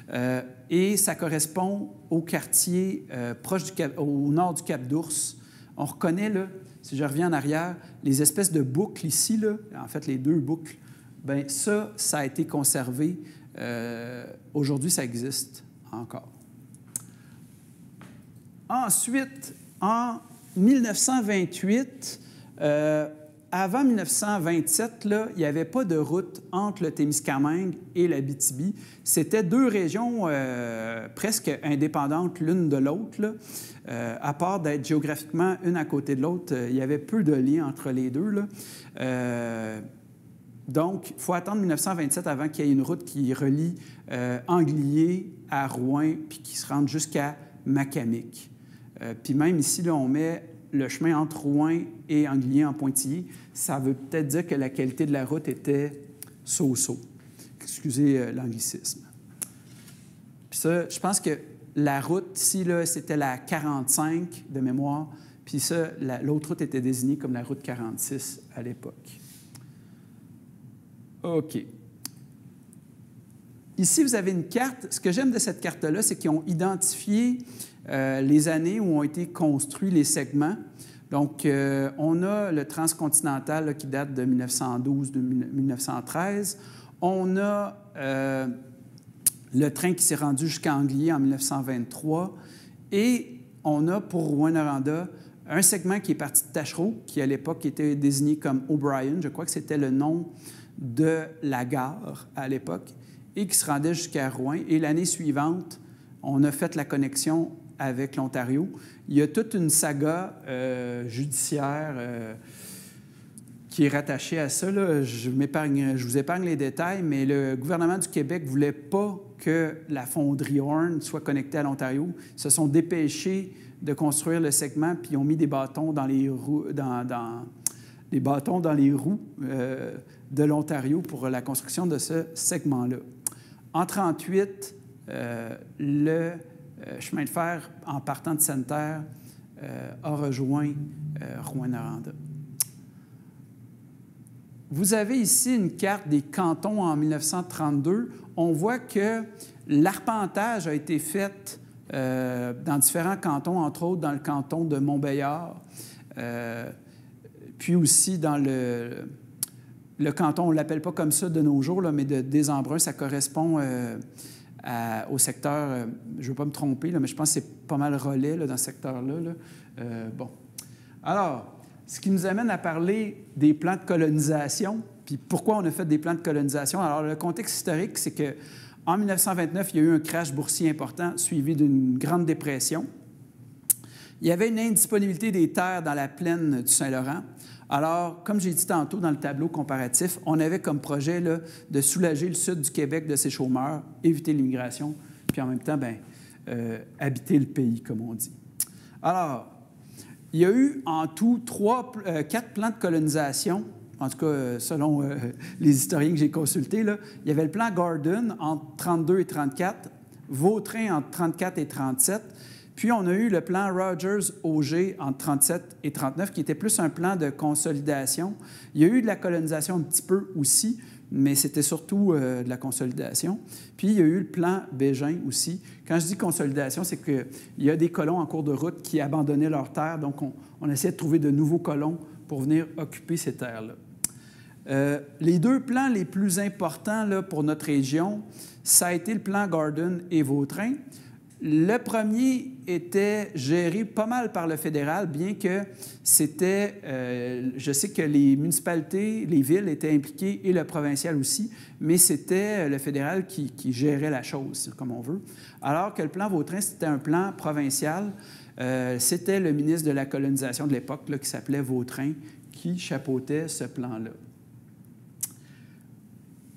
Euh, et ça correspond au quartier euh, proche du au nord du Cap d'Ours. On reconnaît, là, si je reviens en arrière, les espèces de boucles ici, là, en fait les deux boucles, bien ça, ça a été conservé. Aujourd'hui, ça existe encore. Ensuite, en 1928, euh, avant 1927, là, il n'y avait pas de route entre le Témiscamingue et la BTB. C'était deux régions euh, presque indépendantes l'une de l'autre. Euh, à part d'être géographiquement une à côté de l'autre, il y avait peu de liens entre les deux. donc, il faut attendre 1927 avant qu'il y ait une route qui relie Anglier à Rouen puis qui se rende jusqu'à Macamic. Euh, puis même ici, on met le chemin entre Rouen et Anguilly en pointillé. Ça veut peut-être dire que la qualité de la route était so-so. Excusez euh, l'anglicisme. Puis ça, je pense que la route ici, c'était la 45 de mémoire. Puis ça, l'autre route était désignée comme la route 46 à l'époque. OK. Ici, vous avez une carte. Ce que j'aime de cette carte-là, c'est qu'ils ont identifié euh, les années où ont été construits les segments. Donc, euh, on a le transcontinental qui date de 1912-1913. On a euh, le train qui s'est rendu jusqu'à Anglier en 1923. Et on a pour Rouen-Noranda un segment qui est parti de Tachereau, qui à l'époque était désigné comme O'Brien. Je crois que c'était le nom de la gare à l'époque, et qui se rendait jusqu'à Rouen. Et l'année suivante, on a fait la connexion avec l'Ontario. Il y a toute une saga euh, judiciaire euh, qui est rattachée à ça. Je, je vous épargne les détails, mais le gouvernement du Québec ne voulait pas que la fonderie Horn soit connectée à l'Ontario. Ils se sont dépêchés de construire le segment, puis ils ont mis des bâtons dans les roues, dans, bâtons dans les roues euh, de l'Ontario pour la construction de ce segment-là. En 1938, le chemin de fer en partant de Sainte-Terre euh, a rejoint euh, Rouen-Noranda. Vous avez ici une carte des cantons en 1932. On voit que l'arpentage a été fait dans différents cantons, entre autres dans le canton de Montbéliard, puis aussi dans le, le canton, on ne l'appelle pas comme ça de nos jours, là, mais de Désembrun, ça correspond au secteur, euh, je ne veux pas me tromper, là, mais je pense que c'est pas mal relais dans ce secteur-là. Euh, bon. Alors, ce qui nous amène à parler des plans de colonisation, puis pourquoi on a fait des plans de colonisation. Alors, le contexte historique, c'est que En 1929, il y a eu un crash boursier important suivi d'une grande dépression. Il y avait une indisponibilité des terres dans la plaine du Saint-Laurent. Alors, comme j'ai dit tantôt dans le tableau comparatif, on avait comme projet de soulager le sud du Québec de ses chômeurs, éviter l'immigration, puis en même temps, ben, euh, habiter le pays, comme on dit. Alors, il y a eu en tout euh, quatre plans de colonisation, en tout cas euh, selon [laughs] les historiens que j'ai consultés. Il y avait le plan Gordon entre 32 et 34, Vautrin entre 34 et 37, puis on a eu le plan Rogers-Auger entre 37 et 39, qui était plus un plan de consolidation. Il y a eu de la colonisation un petit peu aussi, mais c'était surtout euh, de la consolidation. Puis il y a eu le plan Bégin aussi. Quand je dis consolidation, c'est qu'il y a des colons en cours de route qui abandonnaient leurs terres, donc on, on essayait de trouver de nouveaux colons pour venir occuper ces terres-là. Euh, les deux plans les plus importants là, pour notre région, ça a été le plan Garden et Vautrin. Le premier était géré pas mal par le fédéral, bien que c'était, euh, je sais que les municipalités, les villes étaient impliquées et le provincial aussi, mais c'était le fédéral qui, gérait la chose, comme on veut. Alors que le plan Vautrin, c'était un plan provincial. Euh, c'était le ministre de la colonisation de l'époque, qui s'appelait Vautrin, qui chapeautait ce plan-là.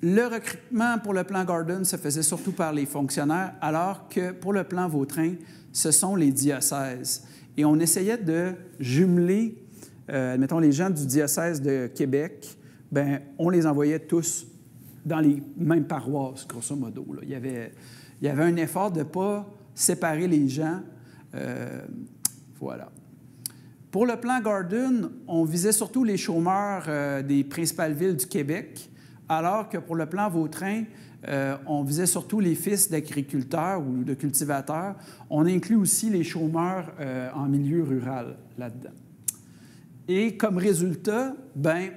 Le recrutement pour le plan Garden se faisait surtout par les fonctionnaires, alors que pour le plan Vautrin, ce sont les diocèses. Et on essayait de jumeler, euh, les gens du diocèse de Québec, ben, on les envoyait tous dans les mêmes paroisses, grosso modo. Il, y avait, il y avait un effort de ne pas séparer les gens. Euh, voilà. Pour le plan Garden, on visait surtout les chômeurs euh, des principales villes du Québec alors que pour le plan Vautrin, euh, on visait surtout les fils d'agriculteurs ou de cultivateurs. On inclut aussi les chômeurs euh, en milieu rural là-dedans. Et comme résultat, ben,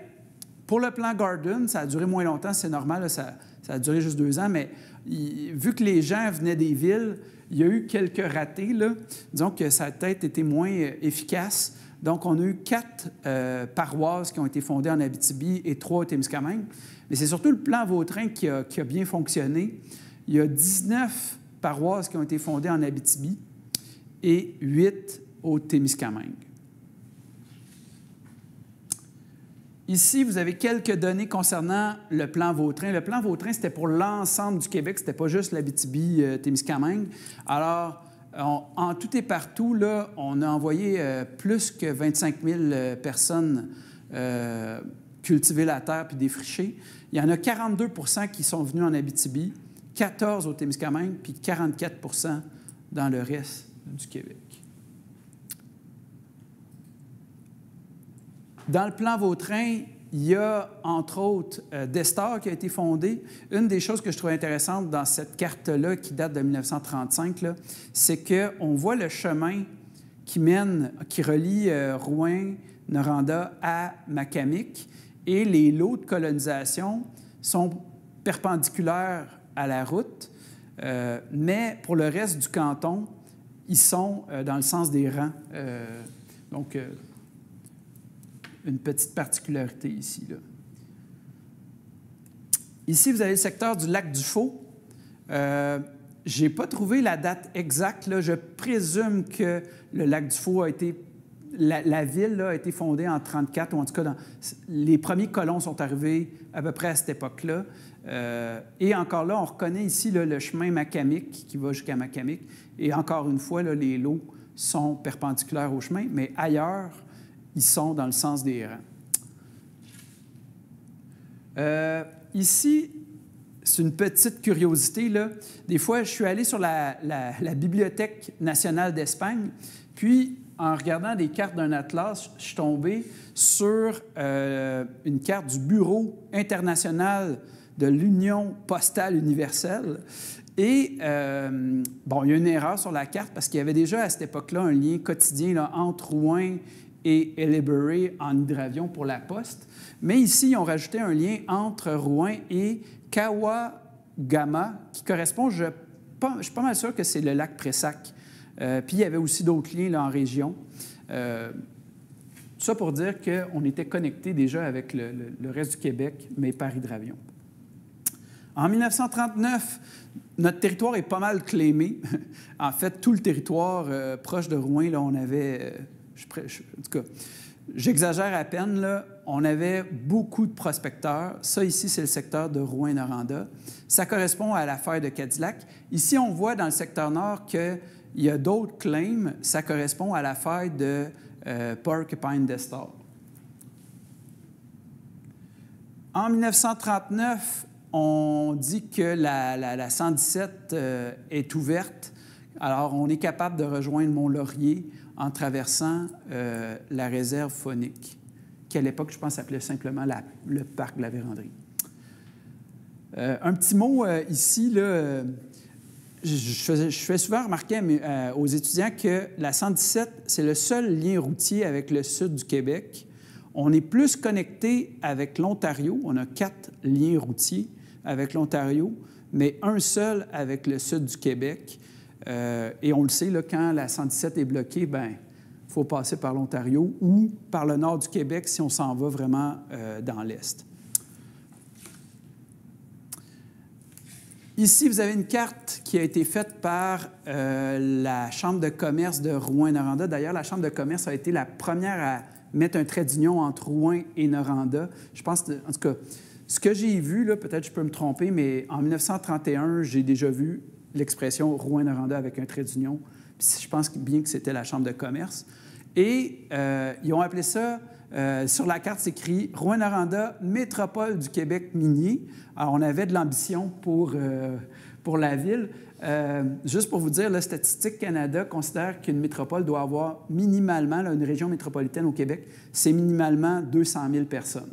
pour le plan Garden, ça a duré moins longtemps, c'est normal, ça, a duré juste deux ans, mais vu que les gens venaient des villes, il y a eu quelques ratés. Là. Disons que ça a peut-être été moins euh, efficace. Donc, on a eu quatre paroisses qui ont été fondées en Abitibi et trois au Témiscamingue. Mais c'est surtout le plan Vautrin qui a, bien fonctionné. Il y a 19 paroisses qui ont été fondées en Abitibi et 8 au Témiscamingue. Ici, vous avez quelques données concernant le plan Vautrin. Le plan Vautrin, c'était pour l'ensemble du Québec, c'était pas juste l'Abitibi-Témiscamingue. Euh, Alors, en tout et partout, là, on a envoyé euh, plus que 25 000 euh, personnes cultiver la terre puis défricher. Il y en a 42 qui sont venus en Abitibi, 14 au Témiscamingue, puis 44 dans le reste du Québec. Dans le plan Vautrin, il y a, entre autres, euh, Destar qui a été fondé. Une des choses que je trouve intéressante dans cette carte-là, qui date de 1935, c'est qu'on voit le chemin qui mène, qui relie euh, Rouen, Noranda à Macamic. Et les lots de colonisation sont perpendiculaires à la route, euh, mais pour le reste du canton, ils sont euh, dans le sens des rangs. Euh, donc, une petite particularité ici. Ici, vous avez le secteur du lac du Faux. je n'ai pas trouvé la date exacte. Là. Je présume que le lac du Faux a été la, ville a été fondée en 1934, ou en tout cas, les premiers colons sont arrivés à peu près à cette époque-là. Euh, et encore là, on reconnaît ici le chemin Macamic qui va jusqu'à Macamic. Et encore une fois, les lots sont perpendiculaires au chemin, mais ailleurs, ils sont dans le sens des rangs. Euh, ici, c'est une petite curiosité. Des fois, je suis allé sur la, la Bibliothèque nationale d'Espagne, puis en regardant des cartes d'un atlas, je suis tombé sur euh, une carte du Bureau international de l'Union postale universelle. Et, euh, bon, il y a une erreur sur la carte parce qu'il y avait déjà à cette époque-là un lien quotidien entre Rouen et Ellesbury en hydravion pour la poste. Mais ici, ils ont rajouté un lien entre Rouen et Kawagama, qui correspond, je, je suis pas mal sûr que c'est le lac Pressac. Euh, puis il y avait aussi d'autres liens là, en région. Euh, ça pour dire qu'on était connecté déjà avec le, reste du Québec, mais par hydravion. En 1939, notre territoire est pas mal claimé. [laughs] en fait, tout le territoire euh, proche de Rouen, là, on avait, en tout cas, j'exagère à peine, là, on avait beaucoup de prospecteurs. Ça, ici, c'est le secteur de Rouen-Noranda. Ça correspond à l'affaire de Cadillac. Ici, on voit dans le secteur nord qu'il y a d'autres claims. Ça correspond à l'affaire de euh, Porcupine. En 1939, on dit que la, 117 euh, est ouverte. Alors, on est capable de rejoindre Mont-Laurier en traversant euh, la réserve phonique, qui à l'époque, je pense, s'appelait simplement le parc de la Vérandrie. Euh, un petit mot ici, là, je, fais souvent remarquer aux étudiants que la 117, c'est le seul lien routier avec le sud du Québec. On est plus connecté avec l'Ontario. On a quatre liens routiers avec l'Ontario, mais un seul avec le sud du Québec. Euh, et on le sait, quand la 117 est bloquée, ben il faut passer par l'Ontario ou par le nord du Québec si on s'en va vraiment euh, dans l'Est. Ici, vous avez une carte qui a été faite par euh, la Chambre de commerce de Rouen-Noranda. D'ailleurs, la Chambre de commerce a été la première à mettre un trait d'union entre Rouen et Noranda. Je pense, en tout cas, ce que j'ai vu, peut-être je peux me tromper, mais en 1931, j'ai déjà vu l'expression Rouen-Noranda avec un trait d'union. Je pense bien que c'était la Chambre de commerce. Et euh, ils ont appelé ça, euh, sur la carte, c'est écrit Rouen-Noranda, métropole du Québec minier. Alors, on avait de l'ambition pour, euh, la ville. juste pour vous dire, le Statistique Canada considère qu'une métropole doit avoir minimalement, une région métropolitaine au Québec, c'est minimalement 200 000 personnes.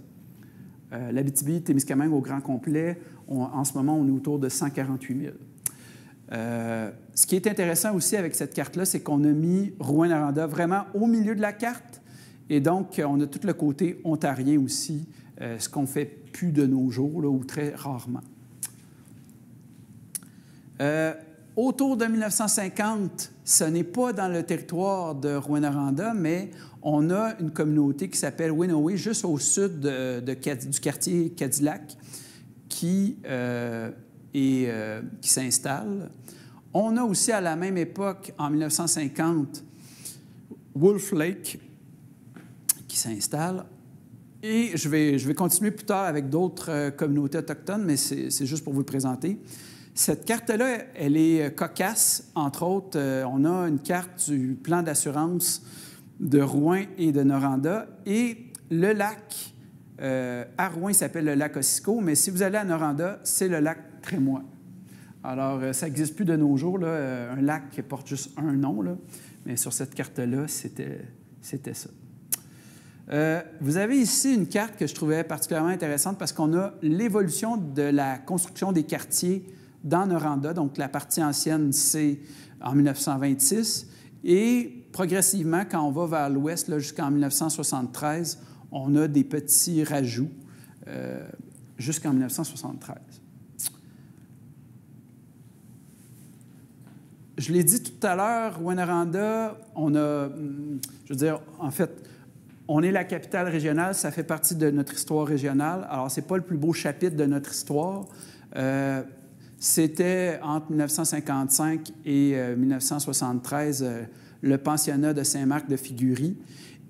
Euh, L'Abitibi-Témiscamingue au grand complet, en ce moment, on est autour de 148 000. Euh, ce qui est intéressant aussi avec cette carte-là, c'est qu'on a mis Rouen-Noranda vraiment au milieu de la carte. Et donc, on a tout le côté ontarien aussi, euh, ce qu'on fait plus de nos jours, ou très rarement. Euh, autour de 1950, ce n'est pas dans le territoire de Rouen-Noranda, mais on a une communauté qui s'appelle Winoway, juste au sud du quartier Cadillac, qui, euh, qui s'installe. On a aussi à la même époque, en 1950, Wolf Lake qui s'installe. Et je vais, je vais continuer plus tard avec d'autres euh, communautés autochtones, mais c'est juste pour vous le présenter. Cette carte-là, elle est cocasse. Entre autres, on a une carte du plan d'assurance de Rouen et de Noranda. Et le lac euh, à Rouen s'appelle le lac Ossisco, mais si vous allez à Noranda, c'est le lac Trémois. Alors, euh, ça n'existe plus de nos jours, là, euh, un lac qui porte juste un nom, là, mais sur cette carte-là, c'était, c'était ça. vous avez ici une carte que je trouvais particulièrement intéressante parce qu'on a l'évolution de la construction des quartiers dans Noranda. Donc, la partie ancienne, c'est en 1926. Et progressivement, quand on va vers l'ouest, jusqu'en 1973, on a des petits rajouts euh, jusqu'en 1973. Je l'ai dit tout à l'heure, Wenaranda, on a, hum, je veux dire, en fait, on est la capitale régionale, ça fait partie de notre histoire régionale. Alors, ce n'est pas le plus beau chapitre de notre histoire. Euh, c'était entre 1955 et 1973 euh, le pensionnat de Saint-Marc de Figurie.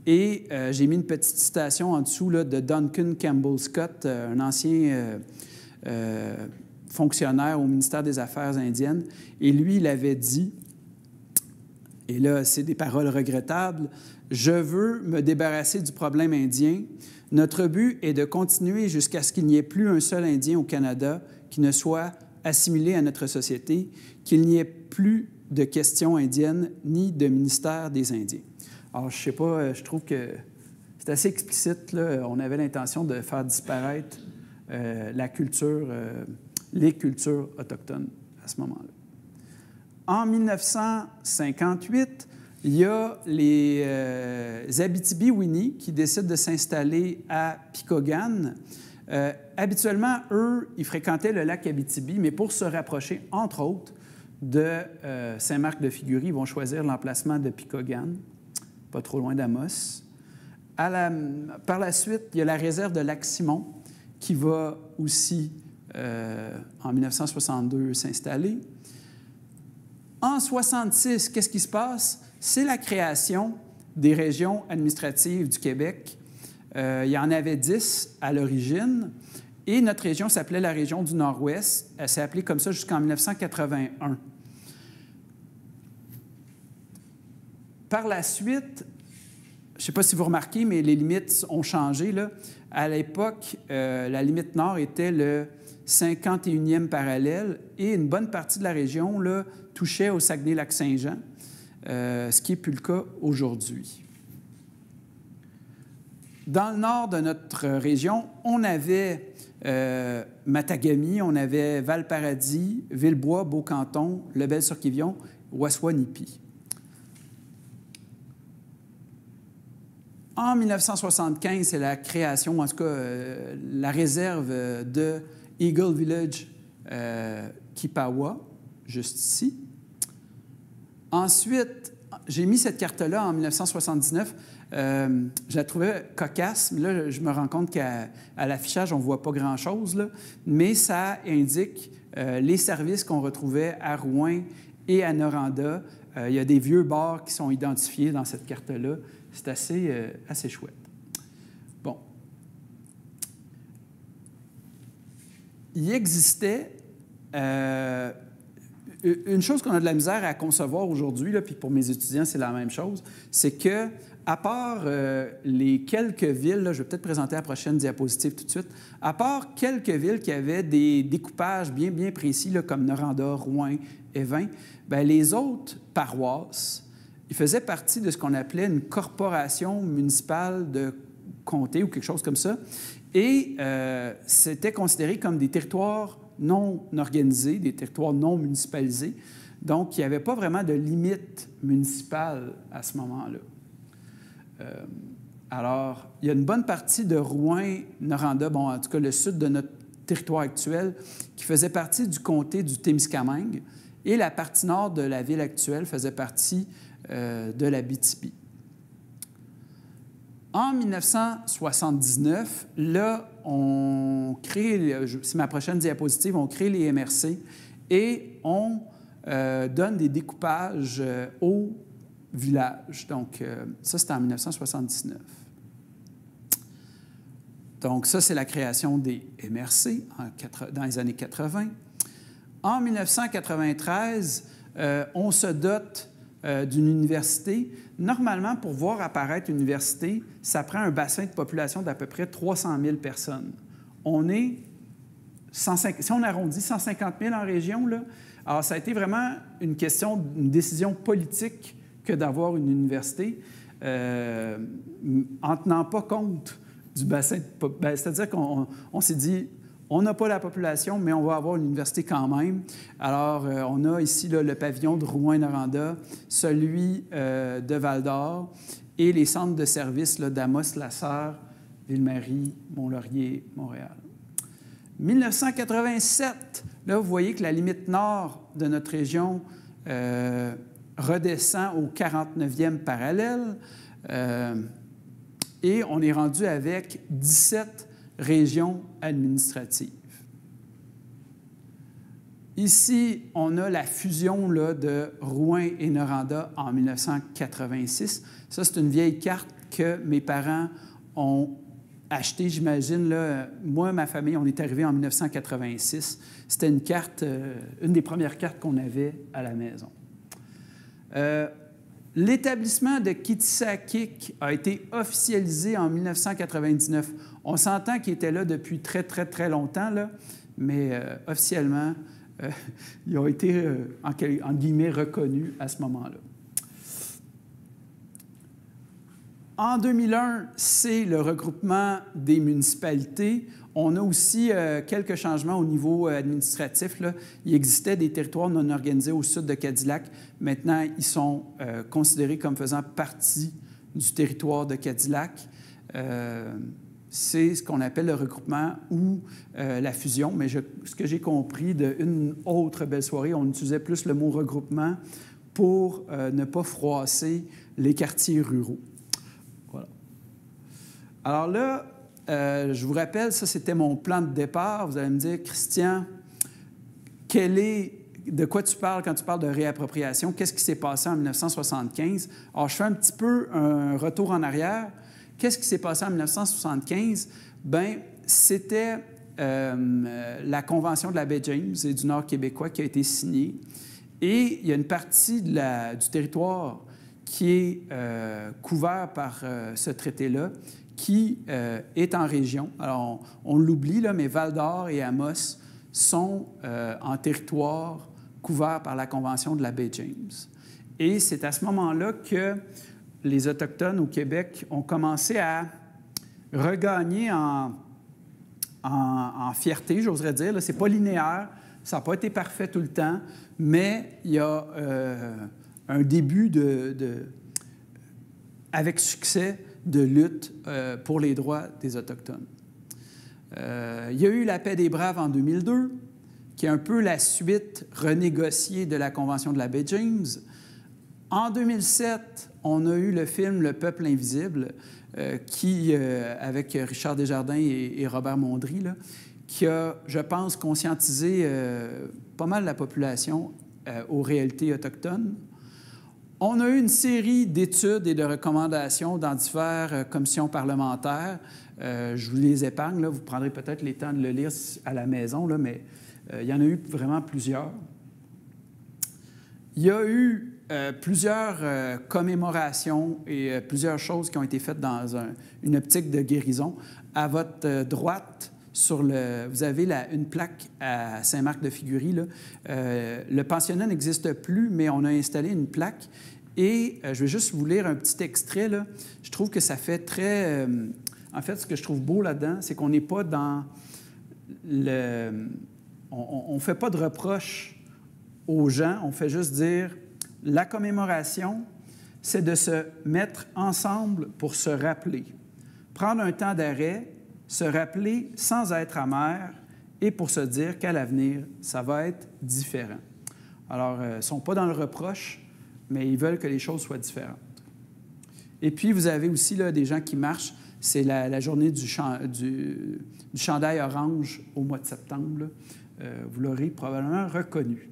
Et euh, j'ai mis une petite citation en dessous de Duncan Campbell Scott, euh, un ancien euh, fonctionnaire au ministère des Affaires indiennes. Et lui, il avait dit, et là, c'est des paroles regrettables, Je veux me débarrasser du problème indien. Notre but est de continuer jusqu'à ce qu'il n'y ait plus un seul Indien au Canada qui ne soit assimilé à notre société, qu'il n'y ait plus de questions indiennes ni de ministère des Indiens. Alors, je ne sais pas, euh, je trouve que c'est assez explicite. On avait l'intention de faire disparaître euh, la culture, euh, les cultures autochtones à ce moment-là. En 1958, il y a les Abitibi-Winnie qui décident de s'installer à Picogan. habituellement, eux, ils fréquentaient le lac Abitibi, mais pour se rapprocher, entre autres, de euh, Saint-Marc de Figurie ils vont choisir l'emplacement de Picogan, pas trop loin d'Amos. par la suite, il y a la réserve de Lac-Simon qui va aussi en 1962 s'installer. En 66, qu'est-ce qui se passe? C'est la création des régions administratives du Québec. il y en avait dix à l'origine. Et notre région s'appelait la région du Nord-Ouest. Elle s'est appelée comme ça jusqu'en 1981. Par la suite, je ne sais pas si vous remarquez, mais les limites ont changé. À l'époque, euh, la limite nord était le 51e parallèle et une bonne partie de la région touchait au Saguenay-Lac-Saint-Jean, euh, ce qui n'est plus le cas aujourd'hui. Dans le nord de notre région, on avait euh, Matagami, on avait Valparadis, Villebois, Beaucanton, Lebel-sur-Quévillon, Waswanipi. En 1975, c'est la création, en tout cas euh, la réserve de Eagle Village Kipawa, juste ici. Ensuite, j'ai mis cette carte-là en 1979 euh, je la trouvais cocasse, mais là, je me rends compte qu'à l'affichage, on ne voit pas grand-chose, mais ça indique euh, les services qu'on retrouvait à Rouen et à Noranda. Euh, il y a des vieux bars qui sont identifiés dans cette carte-là. C'est assez, assez chouette. Bon. Il existait une chose qu'on a de la misère à concevoir aujourd'hui, puis pour mes étudiants, c'est la même chose, c'est que à part euh, les quelques villes, je vais peut-être présenter la prochaine diapositive tout de suite, à part quelques villes qui avaient des découpages bien, bien précis, comme Noranda, Rouen, Évin, bien, les autres paroisses, ils faisaient partie de ce qu'on appelait une corporation municipale de comté ou quelque chose comme ça. Et euh, c'était considéré comme des territoires non organisés, des territoires non municipalisés. Donc, il n'y avait pas vraiment de limite municipale à ce moment-là. Euh, alors, il y a une bonne partie de Rouen-Noranda, bon, en tout cas le sud de notre territoire actuel, qui faisait partie du comté du Témiscamingue, et la partie nord de la ville actuelle faisait partie euh, de la BTP. En 1979, là, on crée, c'est ma prochaine diapositive, on crée les MRC et on euh, donne des découpages aux village. Donc, euh, ça, c'était en 1979. Donc, ça, c'est la création des MRC dans les années 80. En 1993, euh, on se dote euh, d'une université. Normalement, pour voir apparaître une université, ça prend un bassin de population d'à peu près 300 000 personnes. On est, si on arrondit, 150 000 en région, là, alors ça a été vraiment une question, une décision politique que d'avoir une université euh, en tenant pas compte du bassin. Ben, c'est-à-dire qu'on s'est dit, on n'a pas la population, mais on va avoir une université quand même. Alors, euh, on a ici le pavillon de Rouen-Noranda, celui euh, de Val-d'Or et les centres de services d'Amos, Lasserre, Ville-Marie, Mont-Laurier, Montréal. 1987, là, vous voyez que la limite nord de notre région redescend au 49e parallèle euh, et on est rendu avec 17 régions administratives. Ici, on a la fusion là, de Rouen et Noranda en 1986. Ça, c'est une vieille carte que mes parents ont achetée, j'imagine. Moi, ma famille, on est arrivé en 1986. C'était une carte, euh, une des premières cartes qu'on avait à la maison. Euh, l'établissement de Kitsakik a été officialisé en 1999. On s'entend qu'il était là depuis très, très, très longtemps, mais euh, officiellement, euh, [laughs] ils ont été, en, en, guillemets, reconnus à ce moment-là. En 2001, c'est le regroupement des municipalités. On a aussi euh, quelques changements au niveau euh, administratif. Il existait des territoires non organisés au sud de Cadillac. Maintenant, ils sont euh, considérés comme faisant partie du territoire de Cadillac. C'est ce qu'on appelle le regroupement ou la fusion. Mais ce que j'ai compris d'une autre belle soirée, on utilisait plus le mot regroupement pour ne pas froisser les quartiers ruraux. Voilà. Alors là, je vous rappelle, ça c'était mon plan de départ. Vous allez me dire, Christian, quel est de quoi tu parles quand tu parles de réappropriation? Qu'est-ce qui s'est passé en 1975? Alors, je fais un petit peu un retour en arrière. Qu'est-ce qui s'est passé en 1975? Bien, c'était euh, la Convention de la baie James et du Nord québécois qui a été signée. Et il y a une partie du territoire qui est euh, couvert par euh, ce traité-là, qui est en région. Alors, on, on l'oublie, mais Val d'Or et Amos sont en territoire couvert par la Convention de la baie James. Et c'est à ce moment-là que les Autochtones au Québec ont commencé à regagner en, fierté, j'oserais dire. Ce n'est pas linéaire, ça n'a pas été parfait tout le temps, mais il y a euh, un début de, avec succès de lutte euh, pour les droits des Autochtones. Euh, il y a eu la paix des Braves en 2002, qui est un peu la suite renégociée de la Convention de la baie James. En 2007, on a eu le film Le Peuple invisible, euh, qui, euh, avec Richard Desjardins et, Robert Mondry, qui a, je pense, conscientisé euh, pas mal la population aux réalités autochtones. On a eu une série d'études et de recommandations dans diverses commissions parlementaires. je vous les épargne, vous prendrez peut-être les temps de le lire à la maison, mais il y en a eu vraiment plusieurs. Il y a eu euh, plusieurs euh, commémorations et euh, plusieurs choses qui ont été faites dans une optique de guérison. À votre droite, sur le, vous avez une plaque à Saint-Marc-de-Figuerie. le pensionnat n'existe plus, mais on a installé une plaque. Et je vais juste vous lire un petit extrait. Je trouve que ça fait très... en fait, ce que je trouve beau là-dedans, c'est qu'on n'est pas dans le... On ne fait pas de reproches aux gens, on fait juste dire la commémoration, c'est de se mettre ensemble pour se rappeler, prendre un temps d'arrêt, se rappeler sans être amer et pour se dire qu'à l'avenir, ça va être différent. Alors, euh, ils ne sont pas dans le reproche, mais ils veulent que les choses soient différentes. Et puis, vous avez aussi là, des gens qui marchent. C'est la, journée du, chandail orange au mois de septembre. Euh, vous l'aurez probablement reconnu.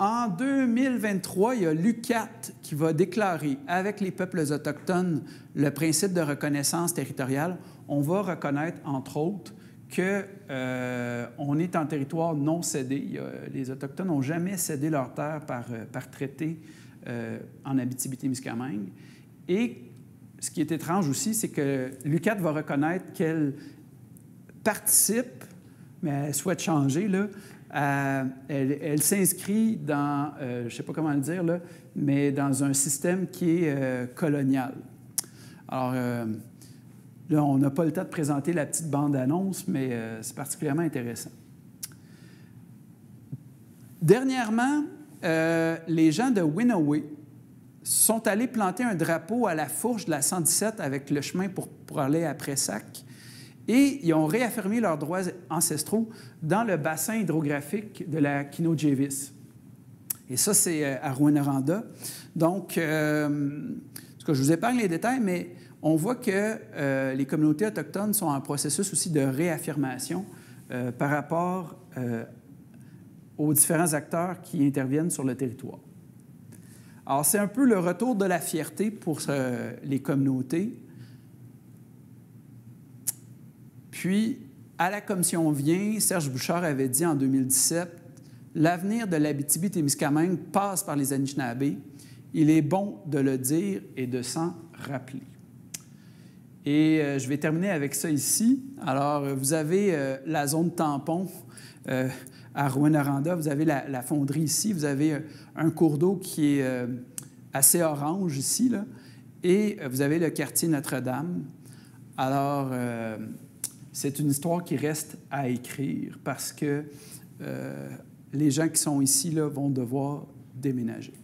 En 2023, il y a l'UCAT qui va déclarer avec les peuples autochtones le principe de reconnaissance territoriale. On va reconnaître, entre autres, qu'on euh, est en territoire non cédé. les Autochtones n'ont jamais cédé leur terre par, euh, par traité euh, en Abitibi-Témiscamingue. Et ce qui est étrange aussi, c'est que l'UCAT va reconnaître qu'elle participe, mais elle souhaite changer, là, euh, elle, s'inscrit dans, euh, je ne sais pas comment le dire, mais dans un système qui est euh, colonial. Alors, là, on n'a pas le temps de présenter la petite bande-annonce, mais c'est particulièrement intéressant. Dernièrement, les gens de Winaway sont allés planter un drapeau à la fourche de la 117 avec le chemin pour, pour aller à Pressac. Et ils ont réaffirmé leurs droits ancestraux dans le bassin hydrographique de la Kinojevis. Et ça, c'est euh, à Rouyn-Noranda. Donc, euh, je vous épargne les détails, mais on voit que euh, les communautés autochtones sont en processus aussi de réaffirmation par rapport aux différents acteurs qui interviennent sur le territoire. Alors, c'est un peu le retour de la fierté pour les communautés. Puis, à la commission vient, Serge Bouchard avait dit en 2017 L'avenir de l'Abitibi-Témiscamingue passe par les Anishinabés. Il est bon de le dire et de s'en rappeler. Et euh, je vais terminer avec ça ici. Alors, euh, vous avez euh, la zone tampon à Rouen-Aranda, vous avez la, fonderie ici, vous avez un cours d'eau qui est assez orange ici, là, et vous avez le quartier Notre-Dame. Alors, c'est une histoire qui reste à écrire parce que euh, les gens qui sont ici là, vont devoir déménager.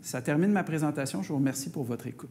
Ça termine ma présentation. Je vous remercie pour votre écoute.